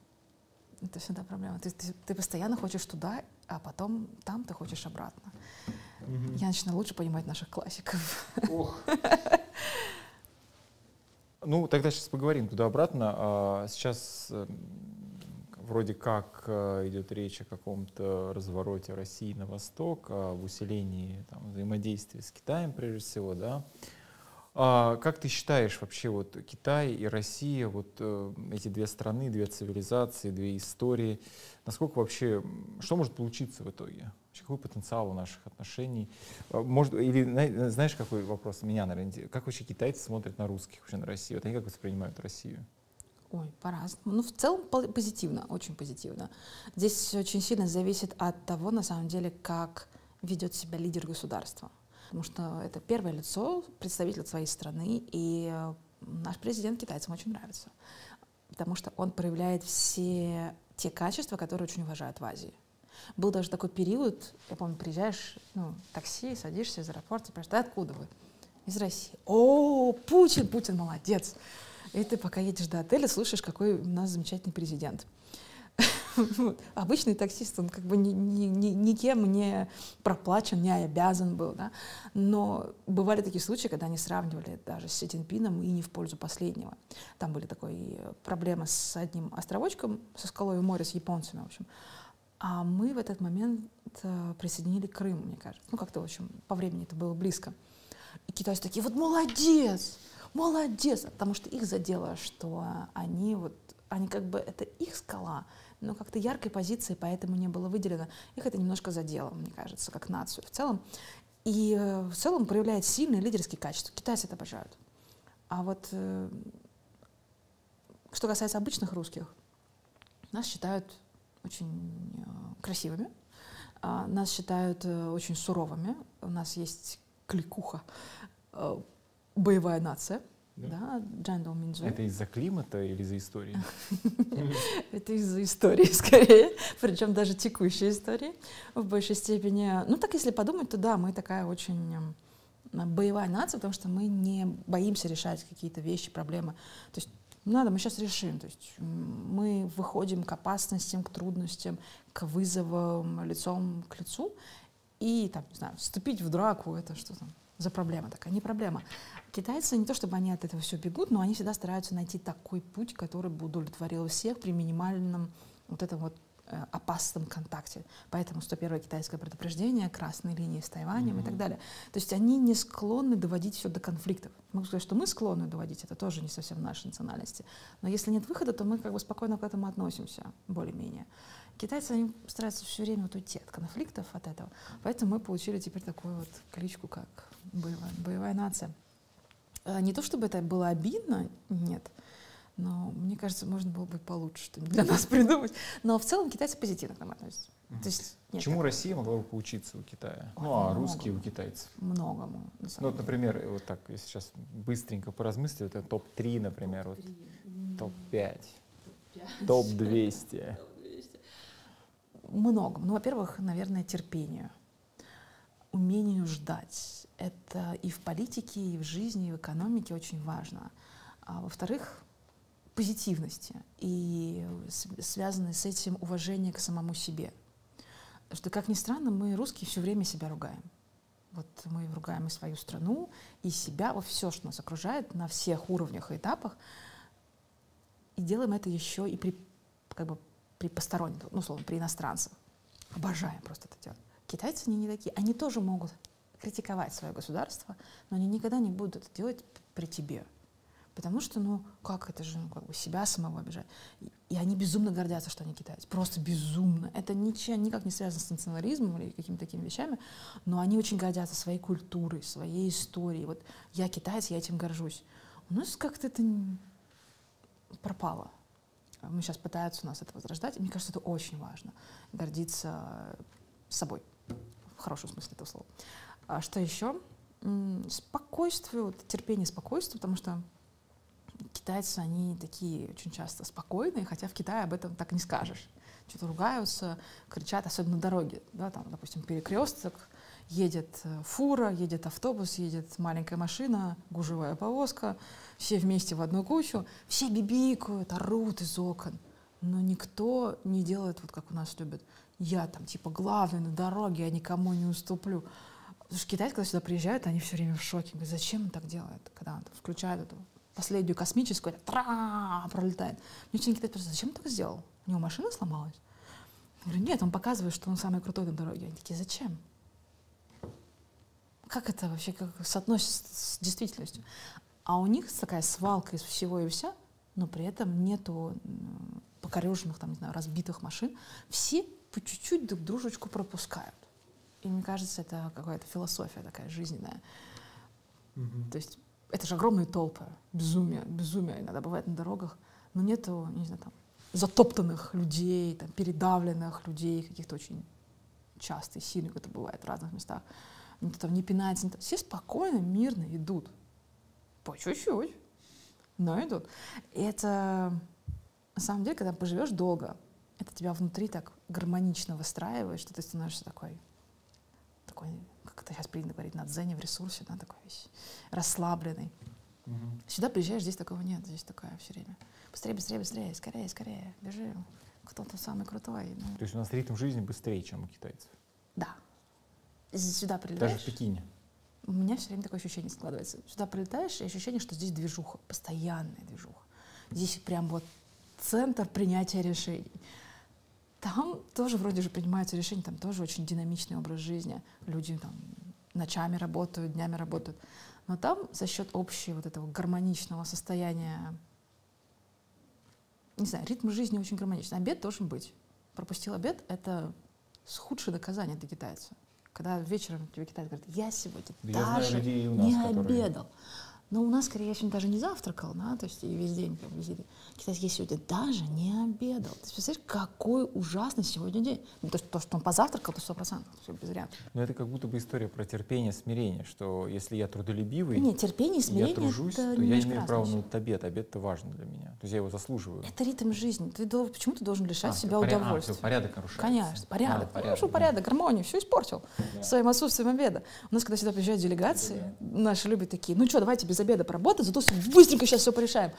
Это всегда проблема. Ты, ты- ты постоянно хочешь туда, а потом там ты хочешь обратно. Я начинаю лучше понимать наших классиков. Ну, тогда сейчас поговорим туда-обратно. А, Сейчас эм, вроде как э, идет речь о каком-то развороте России на восток, о усилении там, взаимодействия с Китаем, прежде всего, да. А как ты считаешь вообще вот Китай и Россия, вот э, эти две страны, две цивилизации, две истории, насколько вообще, что может получиться в итоге? Вообще, какой потенциал у наших отношений? А, Может, или зна- знаешь, какой вопрос меня, наверное? Как вообще китайцы смотрят на русских, вообще на Россию? Вот они как воспринимают Россию? Ой, по-разному. Ну, в целом по- позитивно, очень позитивно. Здесь очень сильно зависит от того, на самом деле, как ведет себя лидер государства. Потому что это первое лицо, представитель своей страны, и э, наш президент китайцам очень нравится. Потому что он проявляет все те качества, которые очень уважают в Азии. Был даже такой период, я помню, приезжаешь, ну, такси, садишься из аэропорта, спрашивают, «А откуда вы? Из России. О, Путин, Путин молодец. И ты пока едешь до отеля, слушаешь, какой у нас замечательный президент. Вот. Обычный таксист, он как бы ни- ни- ни- не проплачен, не обязан был, да? но бывали такие случаи, когда они сравнивали даже с Си Цзиньпином и не в пользу последнего. Там были такой э, проблемы с одним островочком, со скалой моря, с японцами, в общем. А мы в этот момент э, присоединили Крым, мне кажется. Ну, как-то, в общем, по времени это было близко. И китайцы такие, вот молодец, молодец, потому что их задело, что они вот, они как бы, это их скала, но как-то яркой позиции, поэтому не было выделено. Их это немножко задело, мне кажется, как нацию в целом. И э, в целом проявляет сильные лидерские качества. Китайцы это обожают. А вот э, что касается обычных русских, нас считают очень э, красивыми, а, нас считают очень суровыми. У нас есть кликуха, боевая нация, да, Джандал Минзу. Это из-за климата или из-за истории? Это из-за истории, скорее, причем даже текущей истории в большей степени. Ну, так если подумать, то да, мы такая очень, эм, боевая нация, потому что мы не боимся решать какие-то вещи, проблемы. То есть надо, мы сейчас решим. То есть мы выходим к опасностям, к трудностям, к вызовам лицом к лицу. И, там, не знаю, вступить в драку, это что там за проблема такая? Не проблема. Китайцы не то, чтобы они от этого все бегут, но они всегда стараются найти такой путь, который бы удовлетворил всех при минимальном вот этом вот Э, опасном контакте. Поэтому 101 китайское предупреждение, красные линии с Тайванем mm-hmm. и так далее. То есть они не склонны доводить все до конфликтов. Могу сказать, что мы склонны доводить, это тоже не совсем в нашей национальности. Но если нет выхода, то мы как бы спокойно к этому относимся, более-менее. Китайцы, они стараются все время вот уйти от конфликтов, от этого. Поэтому мы получили теперь такую вот кличку, как боевая, боевая нация. Э, не то чтобы это было обидно, нет, но мне кажется, можно было бы получше что-нибудь для нас придумать. Но в целом китайцы позитивно к нам относятся. То есть, нет, Чему Россия могла бы поучиться у Китая? Ой, ну, а многому, русские у китайцев? Многому. Ну, вот, например, вот так, если сейчас быстренько поразмыслить, это топ-3, например, топ вот, топ-5, топ-200. Многому. Ну, во-первых, наверное, терпению, умению ждать. Это и в политике, и в жизни, и в экономике очень важно. А во-вторых, позитивности и связанное с этим уважение к самому себе. что, как ни странно, мы, русские, все время себя ругаем. Вот мы ругаем и свою страну, и себя, во все, что нас окружает, на всех уровнях и этапах. И делаем это еще и при, как бы, при посторонних, ну, условно, при иностранцах. Обожаем просто это делать. Китайцы, они не такие. Они тоже могут критиковать свое государство, но они никогда не будут это делать при тебе. Потому что, ну, как это же, ну, как бы себя самого обижать. И они безумно гордятся, что они китайцы. Просто безумно. Это ничем, никак не связано с национализмом или какими-то такими вещами, но они очень гордятся своей культурой, своей историей. Вот я китаец, я этим горжусь. У нас как-то это пропало. Мы сейчас пытаются у нас это возрождать, и мне кажется, это очень важно. Гордиться собой. В хорошем смысле этого слова. А что еще? Спокойствие, вот, терпение, спокойствие, потому что китайцы, они такие очень часто спокойные, хотя в Китае об этом так не скажешь. Что-то ругаются, кричат, особенно на дороге. Да, там, допустим, перекресток, едет э, фура, едет автобус, едет маленькая машина, гужевая повозка, все вместе в одну кучу, все бибикают, орут из окон. Но никто не делает вот как у нас любят. Я там типа главный на дороге, я никому не уступлю. Потому что китайцы, когда сюда приезжают, они все время в шоке. Говорят, зачем он так делает, когда он включает эту последнюю космическую, тра пролетает. Мне ученики спрашивают, зачем он так сделал? У него машина сломалась? Я говорю, нет, он показывает, что он самый крутой на дороге. Они такие, зачем? Как это вообще как соотносится с действительностью? А у них такая свалка из всего и вся, но при этом нету покореженных, там, не знаю, разбитых машин. Все по чуть-чуть друг дружечку пропускают. И мне кажется, это какая-то философия такая жизненная. Mm-hmm. То есть это же огромные толпы, безумие, безумие иногда бывает на дорогах, но нету, не знаю, там, затоптанных людей, там, передавленных людей, каких-то очень часто и сильных это бывает в разных местах. Никто там не пинается, никто. все спокойно, мирно идут. По чуть-чуть, но идут. И это, на самом деле, когда поживешь долго, это тебя внутри так гармонично выстраивает, что ты становишься такой, такой как это сейчас принято говорить, на дзене в ресурсе, да, такой весь расслабленный. Угу. Сюда приезжаешь, здесь такого нет, здесь такая все время. Быстрее, быстрее, быстрее, скорее, скорее, бежи. Кто то самый крутой. Ну. То есть у нас ритм жизни быстрее, чем у китайцев? Да. Сюда прилетаешь. Даже в Пекине? У меня все время такое ощущение складывается. Сюда прилетаешь, и ощущение, что здесь движуха, постоянная движуха. Здесь прям вот центр принятия решений. Там тоже вроде же принимаются решения, там тоже очень динамичный образ жизни. Люди там ночами работают, днями работают. Но там за счет общего вот этого гармоничного состояния, не знаю, ритм жизни очень гармоничный. Обед должен быть. Пропустил обед — это худшее доказание для китайца. Когда вечером тебе китаец говорит, я сегодня да даже знаю людей у нас, не которые... обедал. Но у нас, скорее, я сегодня даже не завтракал, да, то есть и весь день как бы. Китайский сегодня даже не обедал. Ты представляешь, какой ужасный сегодня день. Ну, то есть то, что он позавтракал, то сто процентов, все без вариантов. Но это как будто бы история про терпение, смирение, что если я трудолюбивый, Нет, терпение смирение я тружусь, это то я имею право на этот обед. Обед это важно для меня. То есть я его заслуживаю. Это ритм жизни. Ты дол- почему ты должен лишать А, себя поря- а, удовольствия? всё, порядок нарушается. Конечно, порядок. А, Нарушил порядок, гармонию, все испортил Да. своим отсутствием обеда. У нас, когда сюда приезжают делегации, наши любят такие, ну что, давайте без обеда поработать, зато быстренько сейчас все порешаем.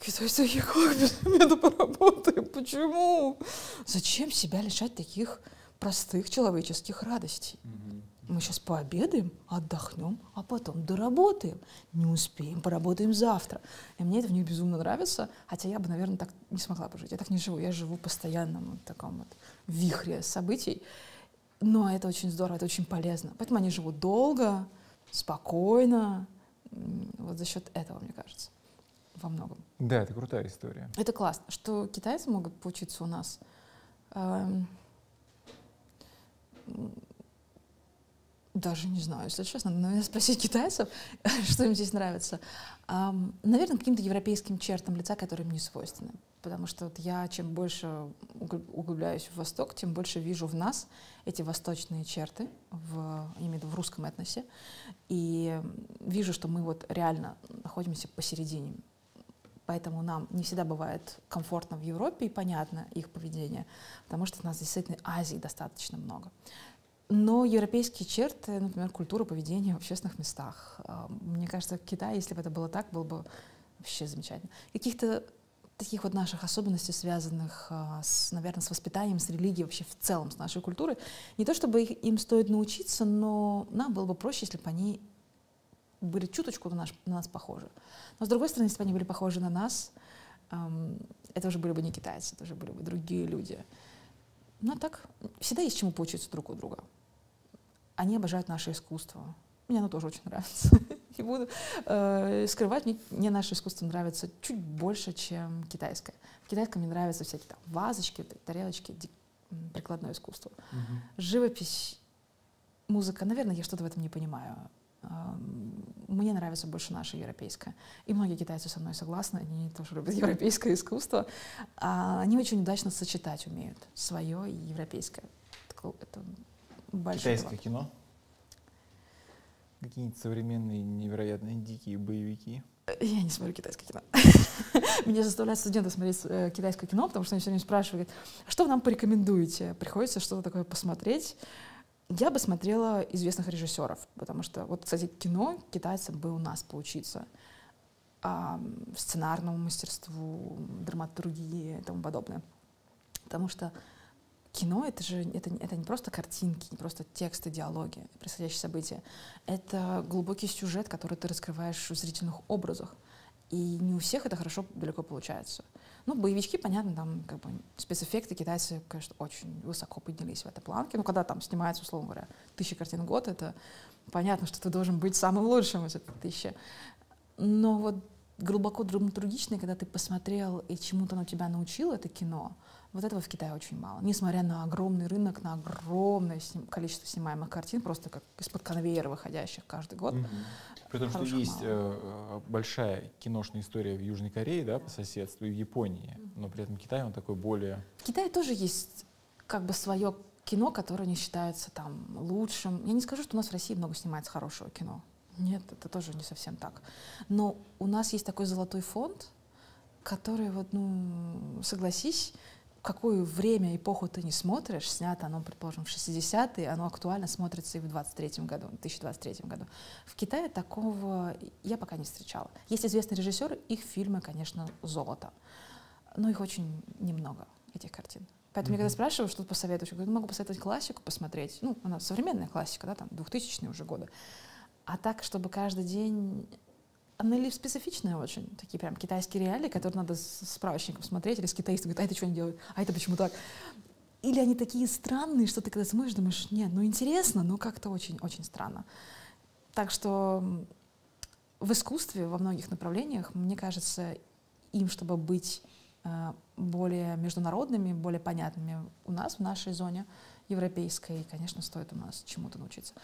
Китайцы такие, как без обеда поработаем? Почему? Зачем себя лишать таких простых человеческих радостей? Мы сейчас пообедаем, отдохнем, а потом доработаем. Не успеем, поработаем завтра. И мне это в них безумно нравится, хотя я бы, наверное, так не смогла бы жить. Я так не живу, я живу в постоянном вот таком вот вихре событий. Но это очень здорово, это очень полезно. Поэтому они живут долго, спокойно. Вот за счет этого, мне кажется, во многом. Да, это крутая история. Это классно, что китайцы могут поучиться у нас. Эм, Даже не знаю, если честно, надо спросить китайцев, что им здесь нравится. Наверное, каким-то европейским чертам лица, которые мне свойственны. Потому что вот я, чем больше угл- углубляюсь в Восток, тем больше вижу в нас эти восточные черты, в, я в русском этносе. И вижу, что мы вот реально находимся посередине Поэтому нам не всегда бывает комфортно в Европе и понятно их поведение, потому что у нас действительно Азии достаточно много. Но европейские черты, например, культура поведения в общественных местах, а, мне кажется, Китай, если бы это было так, было бы вообще замечательно. Каких-то таких вот наших особенностей, связанных, а, с, наверное, с воспитанием, с религией, вообще в целом с нашей культурой, не то чтобы их- им стоит научиться, но нам было бы проще, если бы они были чуточку на, наш, на нас похожи. Но с другой стороны, если бы они были похожи на нас, эм, это уже были бы не китайцы, это уже были бы другие люди. Но так, всегда есть чему поучиться друг у друга. Они обожают наше искусство. Мне оно тоже очень нравится. Не буду э, скрывать, мне, мне наше искусство нравится чуть больше, чем китайское. В китайском мне нравятся всякие там вазочки, тарелочки, прикладное искусство. Мгм. Живопись, музыка, наверное, я что-то в этом не понимаю. Мне нравится больше наше европейское. И многие китайцы со мной согласны, они тоже любят европейское искусство. А Они очень удачно сочетать умеют свое и европейское. Это большой Китайское кино? Какие-нибудь современные невероятные дикие боевики? Я не смотрю китайское кино. Меня заставляют студенты смотреть э, китайское кино, потому что они все время спрашивают, «А что вы нам порекомендуете? Приходится что-то такое посмотреть. Я бы смотрела известных режиссеров, потому что вот, кстати, кино китайцам бы у нас поучиться. А, сценарному мастерству, драматургии и тому подобное. Потому что кино это же это, это не просто картинки, не просто тексты, диалоги, происходящие события. Это глубокий сюжет, который ты раскрываешь в зрительных образах. И не у всех это хорошо далеко получается. Ну, боевички, понятно, там как бы спецэффекты китайцы, конечно, очень высоко поднялись в этой планке. Ну, когда там снимается, условно говоря, тысяча картин в год, это понятно, что ты должен быть самым лучшим из этой тысячи. Но вот глубоко драматургичное, когда ты посмотрел и чему-то оно тебя научило, это кино, вот этого в Китае очень мало. Несмотря на огромный рынок, на огромное сним- количество снимаемых картин, просто как из-под конвейера выходящих каждый год. Мгм. При том, что есть мало. э, большая киношная история в Южной Корее, да, по соседству, и в Японии, но при этом Китай, он такой более... В Китае тоже есть как бы свое кино, которое не считается там лучшим. Я не скажу, что у нас в России много снимается хорошего кино. Нет, это тоже не совсем так. Но у нас есть такой золотой фонд, который вот, ну, согласись, в какое время, эпоху ты не смотришь, снято оно, предположим, в 60-е, оно актуально смотрится и в 23 году, в 2023 году. В Китае такого я пока не встречала. Есть известные режиссеры, их фильмы, конечно, золото. Но их очень немного, этих картин. Поэтому я когда спрашиваю, что посоветуешь, я говорю, «Ну, могу посоветовать классику посмотреть. Ну, она современная классика, да, там, 2000-е уже годы. А так, чтобы каждый день... Она или специфичная очень, такие прям китайские реалии, которые надо с справочником смотреть, или с китаистом говорит, а это что они делают, а это почему так? Или они такие странные, что ты когда смотришь, думаешь, нет, ну интересно, но как-то очень-очень странно. Так что в искусстве во многих направлениях, мне кажется, им, чтобы быть э, более международными, более понятными у нас, в нашей зоне европейской, конечно, стоит у нас чему-то научиться.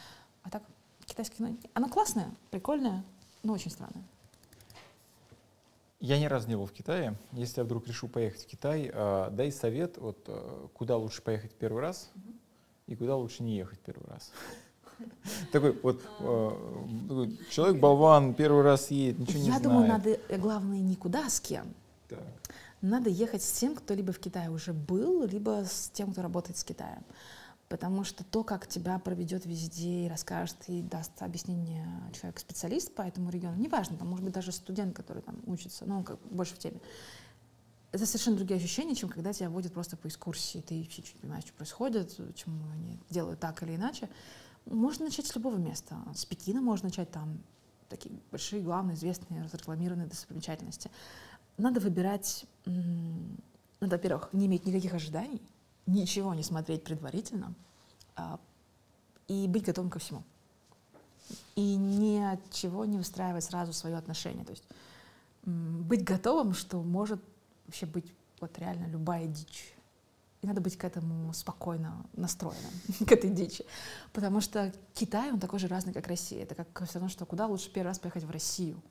А так, китайское кино, оно классное, прикольное, но очень странное. Я ни разу не был в Китае. Если я вдруг решу поехать в Китай, э, дай совет, вот э, куда лучше поехать первый раз и куда лучше не ехать первый раз. Такой вот э, человек-болван первый раз едет, ничего не Я знает. думаю, надо, э, главное, никуда с кем. Надо ехать с тем, кто либо в Китае уже был, либо с тем, кто работает с Китаем. Потому что то, как тебя проведет везде и расскажет, и даст объяснение человек-специалист по этому региону, неважно, там, может быть, даже студент, который там учится, но он как больше в теме, это совершенно другие ощущения, чем когда тебя водят просто по экскурсии, ты чуть-чуть понимаешь, что происходит, почему они делают так или иначе. Можно начать с любого места. С Пекина можно начать там такие большие, главные, известные, разрекламированные достопримечательности. Надо выбирать, надо, во-первых, не иметь никаких ожиданий, ничего не смотреть предварительно а, и быть готовым ко всему. И ни от чего не устраивать сразу свое отношение. То есть быть готовым, что может вообще быть вот реально любая дичь. И надо быть к этому спокойно настроенным, к этой дичи. Потому что Китай, он такой же разный, как Россия. Это как все равно, что куда лучше первый раз поехать в Россию.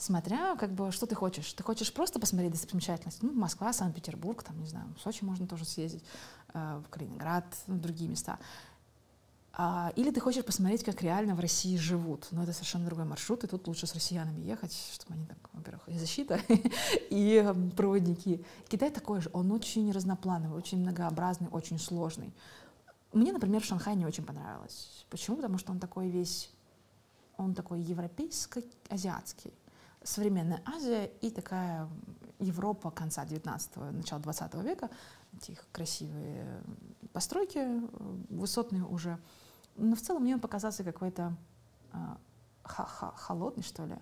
Смотря, как бы, что ты хочешь. Ты хочешь просто посмотреть достопримечательность? Ну, Москва, Санкт-Петербург, там, не знаю, в Сочи можно тоже съездить, э, в Калининград, в другие места. А, или ты хочешь посмотреть, как реально в России живут. Но это совершенно другой маршрут, и тут лучше с россиянами ехать, чтобы они так, во-первых, и защита, и э, проводники. Китай такой же, он очень разноплановый, очень многообразный, очень сложный. Мне, например, в Шанхае не очень понравилось. Почему? Потому что он такой весь, он такой европейско-азиатский. Современная Азия и такая Европа конца 19-го, начала 20 века. Эти красивые постройки, э, высотные уже. Но в целом мне он показался какой-то ха- холодный, что ли.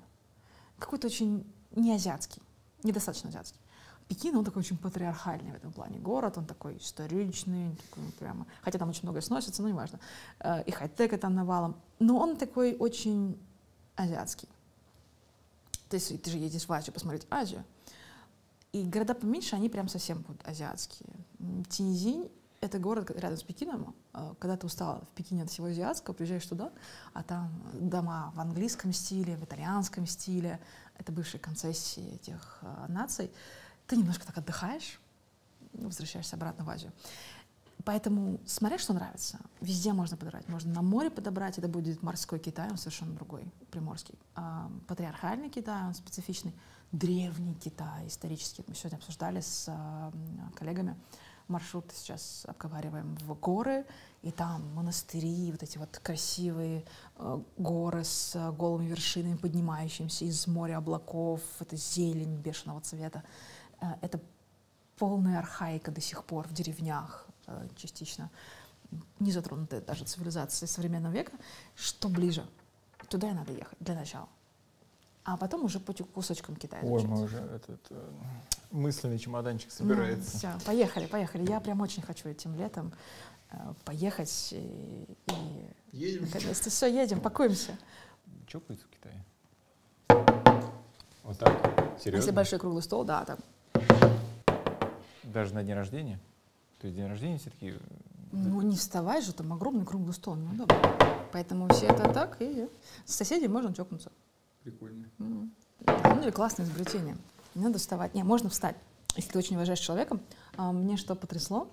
Какой-то очень не азиатский, недостаточно азиатский. Пекин, он такой очень патриархальный в этом плане город, он такой историчный, такой прямо, хотя там очень многое сносится, но неважно, Э, и хай-тека там навалом, но он такой очень азиатский. Есть ты же едешь в Азию посмотреть Азию, и города поменьше, они прям совсем будут азиатские. М, Тинизинь — это город рядом с Пекином. Э, Когда ты устала в Пекине от всего азиатского, приезжаешь туда, а там дома в английском стиле, в итальянском стиле. Это бывшие концессии этих э, наций. Ты немножко так отдыхаешь, возвращаешься обратно в Азию. Поэтому смотря, что нравится. Везде можно подобрать. Можно на море подобрать, это будет морской Китай, он совершенно другой, приморский. А, патриархальный Китай, он специфичный. Древний Китай, исторический. Мы сегодня обсуждали с а, коллегами маршрут сейчас обговариваем в горы, и там монастыри, вот эти вот красивые э, горы с э, голыми вершинами, поднимающимися из моря облаков, это зелень бешеного цвета. Э, это полная архаика до сих пор в деревнях частично, не затронутая даже цивилизацией современного века. Что ближе? Туда и надо ехать для начала. А потом уже по кусочкам Китая. Ой, мы уже этот э, мысленный чемоданчик собирается. все, поехали, поехали. Я прям очень хочу этим летом э, поехать и, и Едем. наконец-то все, едем, пакуемся. Чокаются в Китае? Вот так? Серьезно? Если большой круглый стол, да, там. Даже на день рождения? То есть день рождения все-таки... Ну, не вставай же, там огромный круглый стол, неудобно. Поэтому все это так, и с соседями можно чокнуться. Прикольно. Самом деле классное изобретение. Не надо вставать. Не, можно встать, если ты очень уважаешь человека. А, мне что потрясло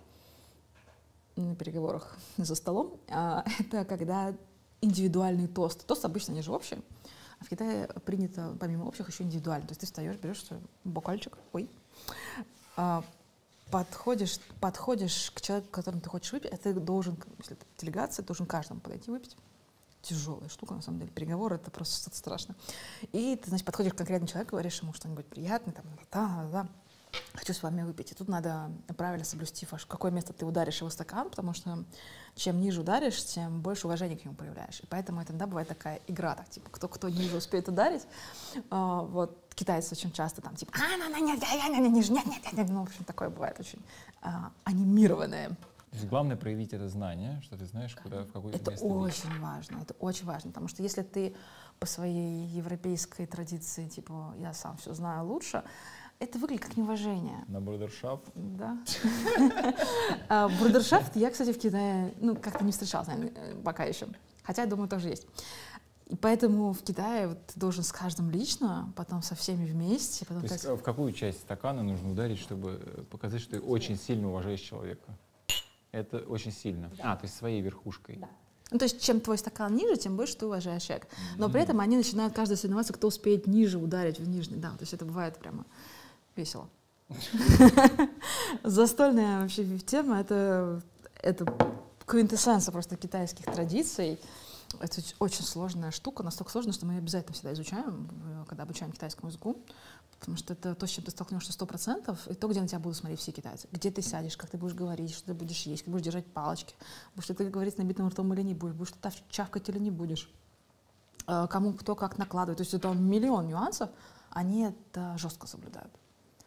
на переговорах за столом, а, это когда индивидуальный тост. Тост обычно они же общие, а в Китае принято помимо общих еще индивидуально. То есть ты встаешь, берешь свой бокальчик, ой, а, подходишь, подходишь к человеку, которому ты хочешь выпить, а ты должен, если это делегация, должен каждому подойти выпить. Тяжелая штука, на самом деле. Переговоры — это просто что-то страшное. И ты, значит, подходишь к конкретному человеку, говоришь ему что-нибудь приятное, там, да, да, да, хочу с вами выпить. И тут надо правильно соблюсти, в какое место ты ударишь его стакан, потому что чем ниже ударишь, тем больше уважения к нему проявляешь. И поэтому это иногда бывает такая игра, так, типа, кто кто ниже успеет ударить. А, вот китайцы очень часто там, типа, а, на, на, нет, я, я, я, ниже, нет, нет, нет. Ну, в общем, такое бывает очень а, анимированное. То есть главное проявить это знание, что ты знаешь, куда, в какое Это место бить. очень важно, это очень важно, потому что если ты по своей европейской традиции, типа, я сам все знаю лучше, это выглядит как неуважение. На брудершафт. Да. А, Брудершафт я, кстати, в Китае, ну, как-то не встречалась, наверное, э, пока еще. Хотя, я думаю, тоже есть. И поэтому в Китае вот ты должен с каждым лично, потом со всеми вместе. Потом То есть э, в какую часть стакана нужно ударить, чтобы э, показать, что ты очень сильно уважаешь человека? Это очень сильно. А, то есть своей верхушкой. Да. Ну, то есть, чем твой стакан ниже, тем больше ты уважаешь человека. Но при этом они начинают каждый соревноваться, кто успеет ниже ударить в нижний. Да, то есть это бывает прямо весело. Застольная вообще тема — это, это квинтэссенция просто китайских традиций. Это оч- очень сложная штука, настолько сложная, что мы ее обязательно всегда изучаем, в- когда обучаем китайскому языку, потому что это то, с чем ты столкнешься сто процентов, и то, где на тебя будут смотреть все китайцы. Где ты сядешь, как ты будешь говорить, что ты будешь есть, как будешь держать палочки, будешь ли ты говорить с набитым ртом или не будешь, будешь ты чавкать или не будешь, Э, кому кто как накладывает. То есть это миллион нюансов, они это жестко соблюдают.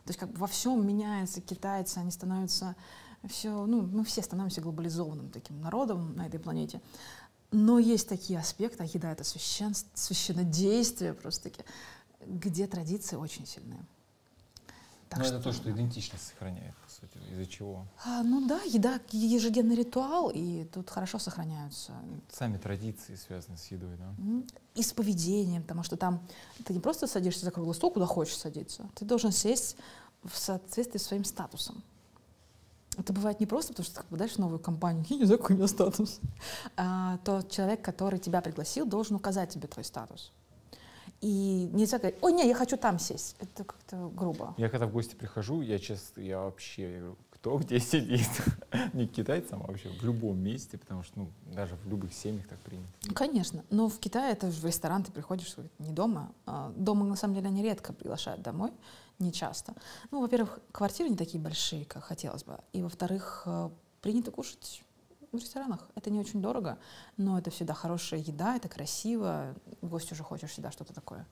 То есть как бы во всем меняется китайцы, они становятся все, ну, мы все становимся глобализованным таким народом на этой планете. Но есть такие аспекты, а еда — это священ, священнодействие просто-таки, где традиции очень сильные. Так Но это то, что идентичность сохраняет, сути, из-за чего. А, ну да, еда — ежедневный ритуал, и тут хорошо сохраняются Сами традиции связаны с едой, да? И с поведением, потому что там ты не просто садишься за круглый стол, куда хочешь садиться. Ты должен сесть в соответствии с своим статусом. Это бывает не просто, потому что ты попадаешь в новую компанию, я не знаю, какой у меня статус. А, тот человек, который тебя пригласил, должен указать тебе твой статус. И нельзя говорить, ой, не, я хочу там сесть. Это как-то грубо. Я когда в гости прихожу, я честно, я вообще я говорю, кто где сидит? Не к китайцам, а вообще в любом месте, потому что ну, даже в любых семьях так принято. Конечно, но в Китае это в ресторан ты приходишь не дома. А Дома на самом деле они редко приглашают домой, не часто. Ну, во-первых, квартиры не такие большие, как хотелось бы, и во-вторых, э, принято кушать в ресторанах. Это не очень дорого, но это всегда хорошая еда, это красиво. Гость уже хочешь всегда что-то такое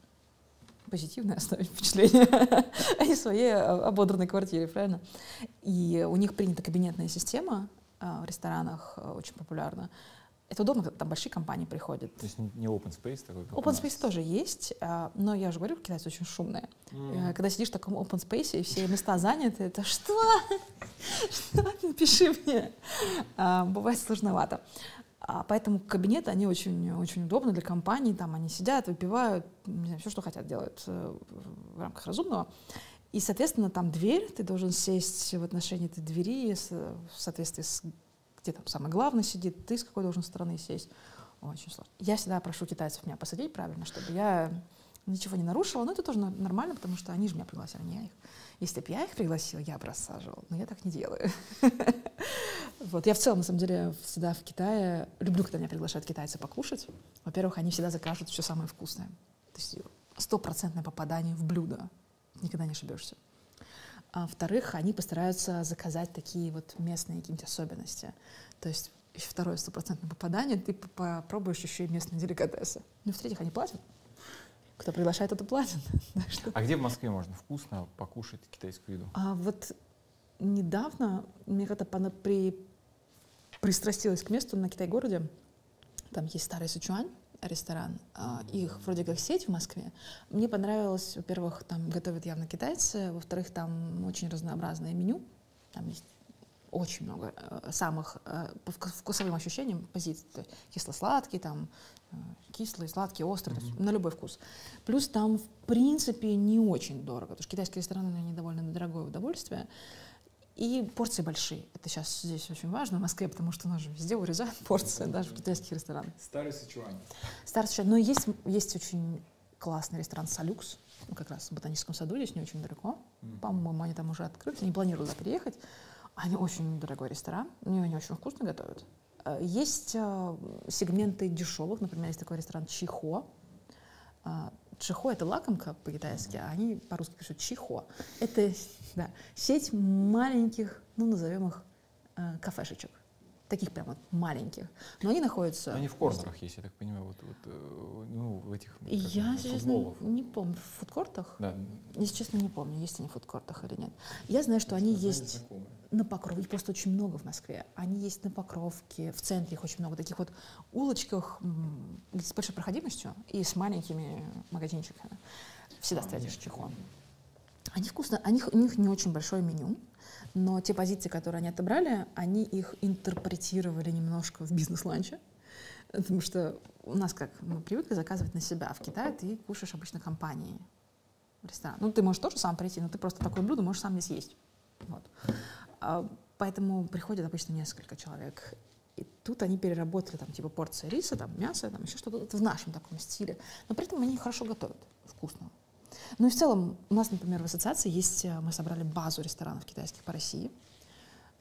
позитивное оставить впечатление о своей э, ободранной квартире, правильно? И у них принята кабинетная система э, в ресторанах, э, очень популярна. Это удобно, когда там большие компании приходят. То есть не open space такой, Open space тоже есть, а, но я же говорю, китайцы очень шумные. Э, Когда сидишь в таком open space и все места заняты, это что? Что? Напиши мне. А, Бывает сложновато. А, Поэтому кабинеты, они очень, очень удобны для компаний. Там они сидят, выпивают, не знаю, все, что хотят, делают э, в рамках разумного. И, соответственно, там дверь, ты должен сесть в отношении этой двери в соответствии с где там самый главный сидит, ты с какой должен стороны сесть. Очень сложно. Я всегда прошу китайцев меня посадить правильно, чтобы я ничего не нарушила. Но это тоже нормально, потому что они же меня пригласили, не я их. Если бы я их пригласила, я бы рассаживала. Но я так не делаю. Вот. Я в целом, на самом деле, всегда в Китае люблю, когда меня приглашают китайцы покушать. Во-первых, они всегда закажут все самое вкусное. То есть стопроцентное попадание в блюдо. Никогда не ошибешься. А во-вторых, они постараются заказать такие вот местные какие-нибудь особенности. То есть еще второе стопроцентное попадание, ты попробуешь еще и местные деликатесы. Ну, в-третьих, они платят. Кто приглашает, тот и платит. А где в Москве можно вкусно покушать китайскую еду? А вот недавно мне как-то при... пристрастилась к месту на Китай-городе. Там есть старый Сычуань, ресторан. а, Их вроде как сеть в Москве. Мне понравилось, во-первых, там готовят явно китайцы, во-вторых, там очень разнообразное меню. Там есть очень много э, самых э, по вку- вкусовым ощущениям позиций. Кисло-сладкий, там, э, кислый, сладкий, острый, есть на любой вкус. Плюс там, в принципе, не очень дорого, потому что китайские рестораны, они довольно дорогое удовольствие. И порции большие. Это сейчас здесь очень важно в Москве, потому что у нас же везде урезают порции, даже в китайских ресторанах. Старый Сычуань. Старый Сычуань. Но есть, есть очень классный ресторан «Салюкс», ну, как раз в Ботаническом саду, здесь не очень далеко. По-моему, они там уже открыты, не планирую туда переехать. Они очень дорогой ресторан, они, они очень вкусно готовят. Э, Есть э, сегменты дешевых, например, есть такой ресторан «Чихо». Чихо — это лакомка по-китайски, а они по-русски пишут «чихо». Это да, сеть маленьких, ну, назовем их, э, кафешечек. Таких прям вот маленьких. Но они находятся... Они в корнерах есть, я так понимаю, вот, вот, э, ну, в этих Я, это, честно, не помню. В фудкортах? Да. Если честно, не помню, есть они в фудкортах или нет. Я знаю, что они есть на Покровке, их просто очень много в Москве. Они есть на Покровке, в центре их очень много. Таких вот улочках с большой проходимостью и с маленькими магазинчиками. Всегда встретишь чихо. Они вкусно, они, у них не очень большое меню, но те позиции, которые они отобрали, они их интерпретировали немножко в бизнес-ланче. Потому что у нас как, мы привыкли заказывать на себя. В Китае ты кушаешь обычно компании в ресторан. Ну, ты можешь тоже сам прийти, но ты просто такое блюдо можешь сам не съесть. Вот. А, поэтому приходит обычно несколько человек. И тут они переработали там типа порции риса, там мясо, там еще что-то Это в нашем таком стиле. Но при этом они хорошо готовят, вкусно. Ну и в целом у нас, например, в ассоциации есть, э, мы собрали базу ресторанов китайских по России,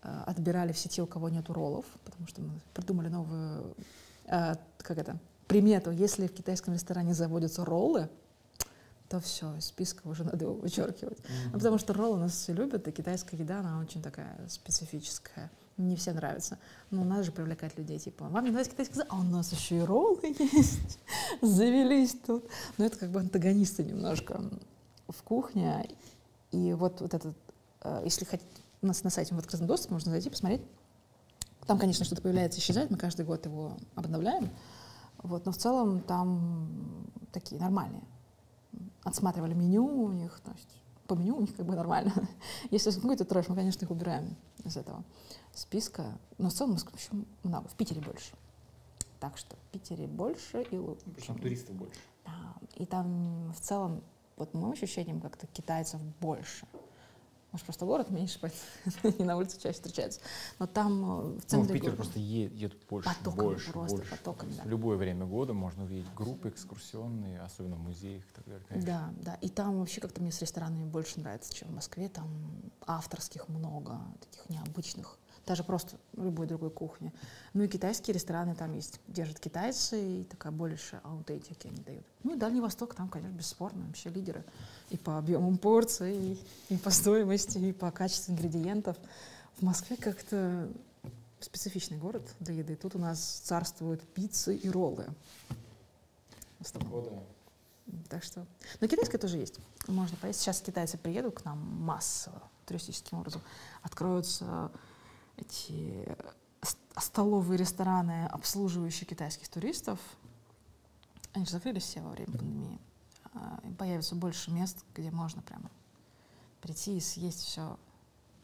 э, отбирали все те, у кого нету роллов, потому что мы придумали новую, э, как это, примету, если в китайском ресторане заводятся роллы, то все, из списка уже надо его вычеркивать. Mm-hmm. Ну, потому что роллы нас все любят, и китайская еда, она очень такая специфическая. Не все нравится. Но надо же привлекать людей, типа, вам не нравится китайская еда, а у нас еще и роллы есть. Завелись тут. Но это как бы антагонисты немножко в кухне. И вот, вот этот, э, если хотите, у нас на сайте в открытом доступе можно зайти, посмотреть. Там, конечно, что-то появляется, исчезает, мы каждый год его обновляем. Вот, но в целом там такие нормальные отсматривали меню у них, то есть по меню у них как бы нормально. Если какой-то трэш, мы, конечно, их убираем из этого списка. Но в целом в Москве еще много, в Питере больше. Так что в Питере больше и лучше. Причем туристов больше. Да, и там в целом, вот моим ощущением, как-то китайцев больше. Может, просто город меньше, поэтому на улице чаще встречаются. Но там э, в центре ну, в Питер города... просто едет больше, потоками больше, просто, больше. потоками, да. В любое время года можно увидеть группы экскурсионные, особенно в музеях и так далее. Конечно. Да, да. И там вообще как-то мне с ресторанами больше нравится, чем в Москве. Там авторских много, таких необычных даже просто любой другой кухни. Ну и китайские рестораны там есть, держат китайцы, и такая больше аутентики они дают. Ну и Дальний Восток там, конечно, бесспорно, вообще лидеры и по объемам порций, и, и по стоимости, и по качеству ингредиентов. В Москве как-то специфичный город для еды. Тут у нас царствуют пиццы и роллы. О, Так что... Но китайское тоже есть. Можно поесть. Сейчас китайцы приедут к нам массово, туристическим образом. Откроются эти столовые рестораны, обслуживающие китайских туристов, они же закрылись все во время пандемии. А, появится больше мест, где можно прямо прийти и съесть все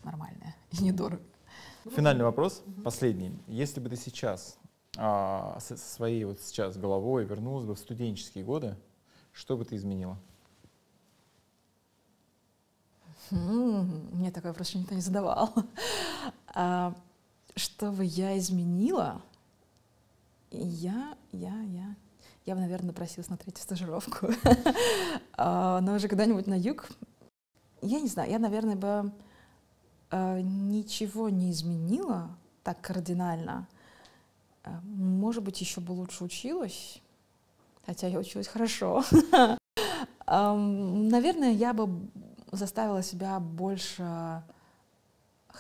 нормальное и недорого. Финальный вопрос, последний. Если бы ты сейчас а, со своей вот сейчас головой вернулась бы в студенческие годы, что бы ты изменила? Мне такой вопрос еще никто не задавал. А, что я изменила? Я, я, я. Я бы, наверное, просилась на третью стажировку. А, но уже когда-нибудь на юг. Я не знаю, я, наверное, бы а, ничего не изменила так кардинально. Может быть, еще бы лучше училась, хотя я училась хорошо. Наверное, я бы заставила себя больше,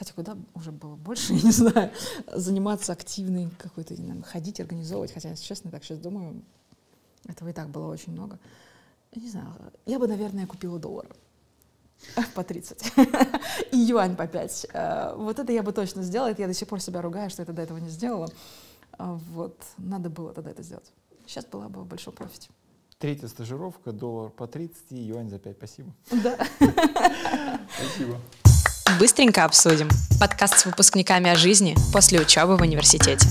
хотя куда уже было больше, я не знаю, заниматься активной какой-то, ходить, организовывать, хотя, если честно, так сейчас думаю, этого и так было очень много. Не знаю, я бы, наверное, купила доллар по 30 и юань по 5. Э, вот это я бы точно сделала, это я до сих пор себя ругаю, что я до этого не сделала. А вот, надо было тогда это сделать. Сейчас была бы в большом профите. Третья стажировка, доллар по 30 и юань за 5. Спасибо. Да. Спасибо. Быстренько обсудим. Подкаст с выпускниками о жизни после учебы в университете.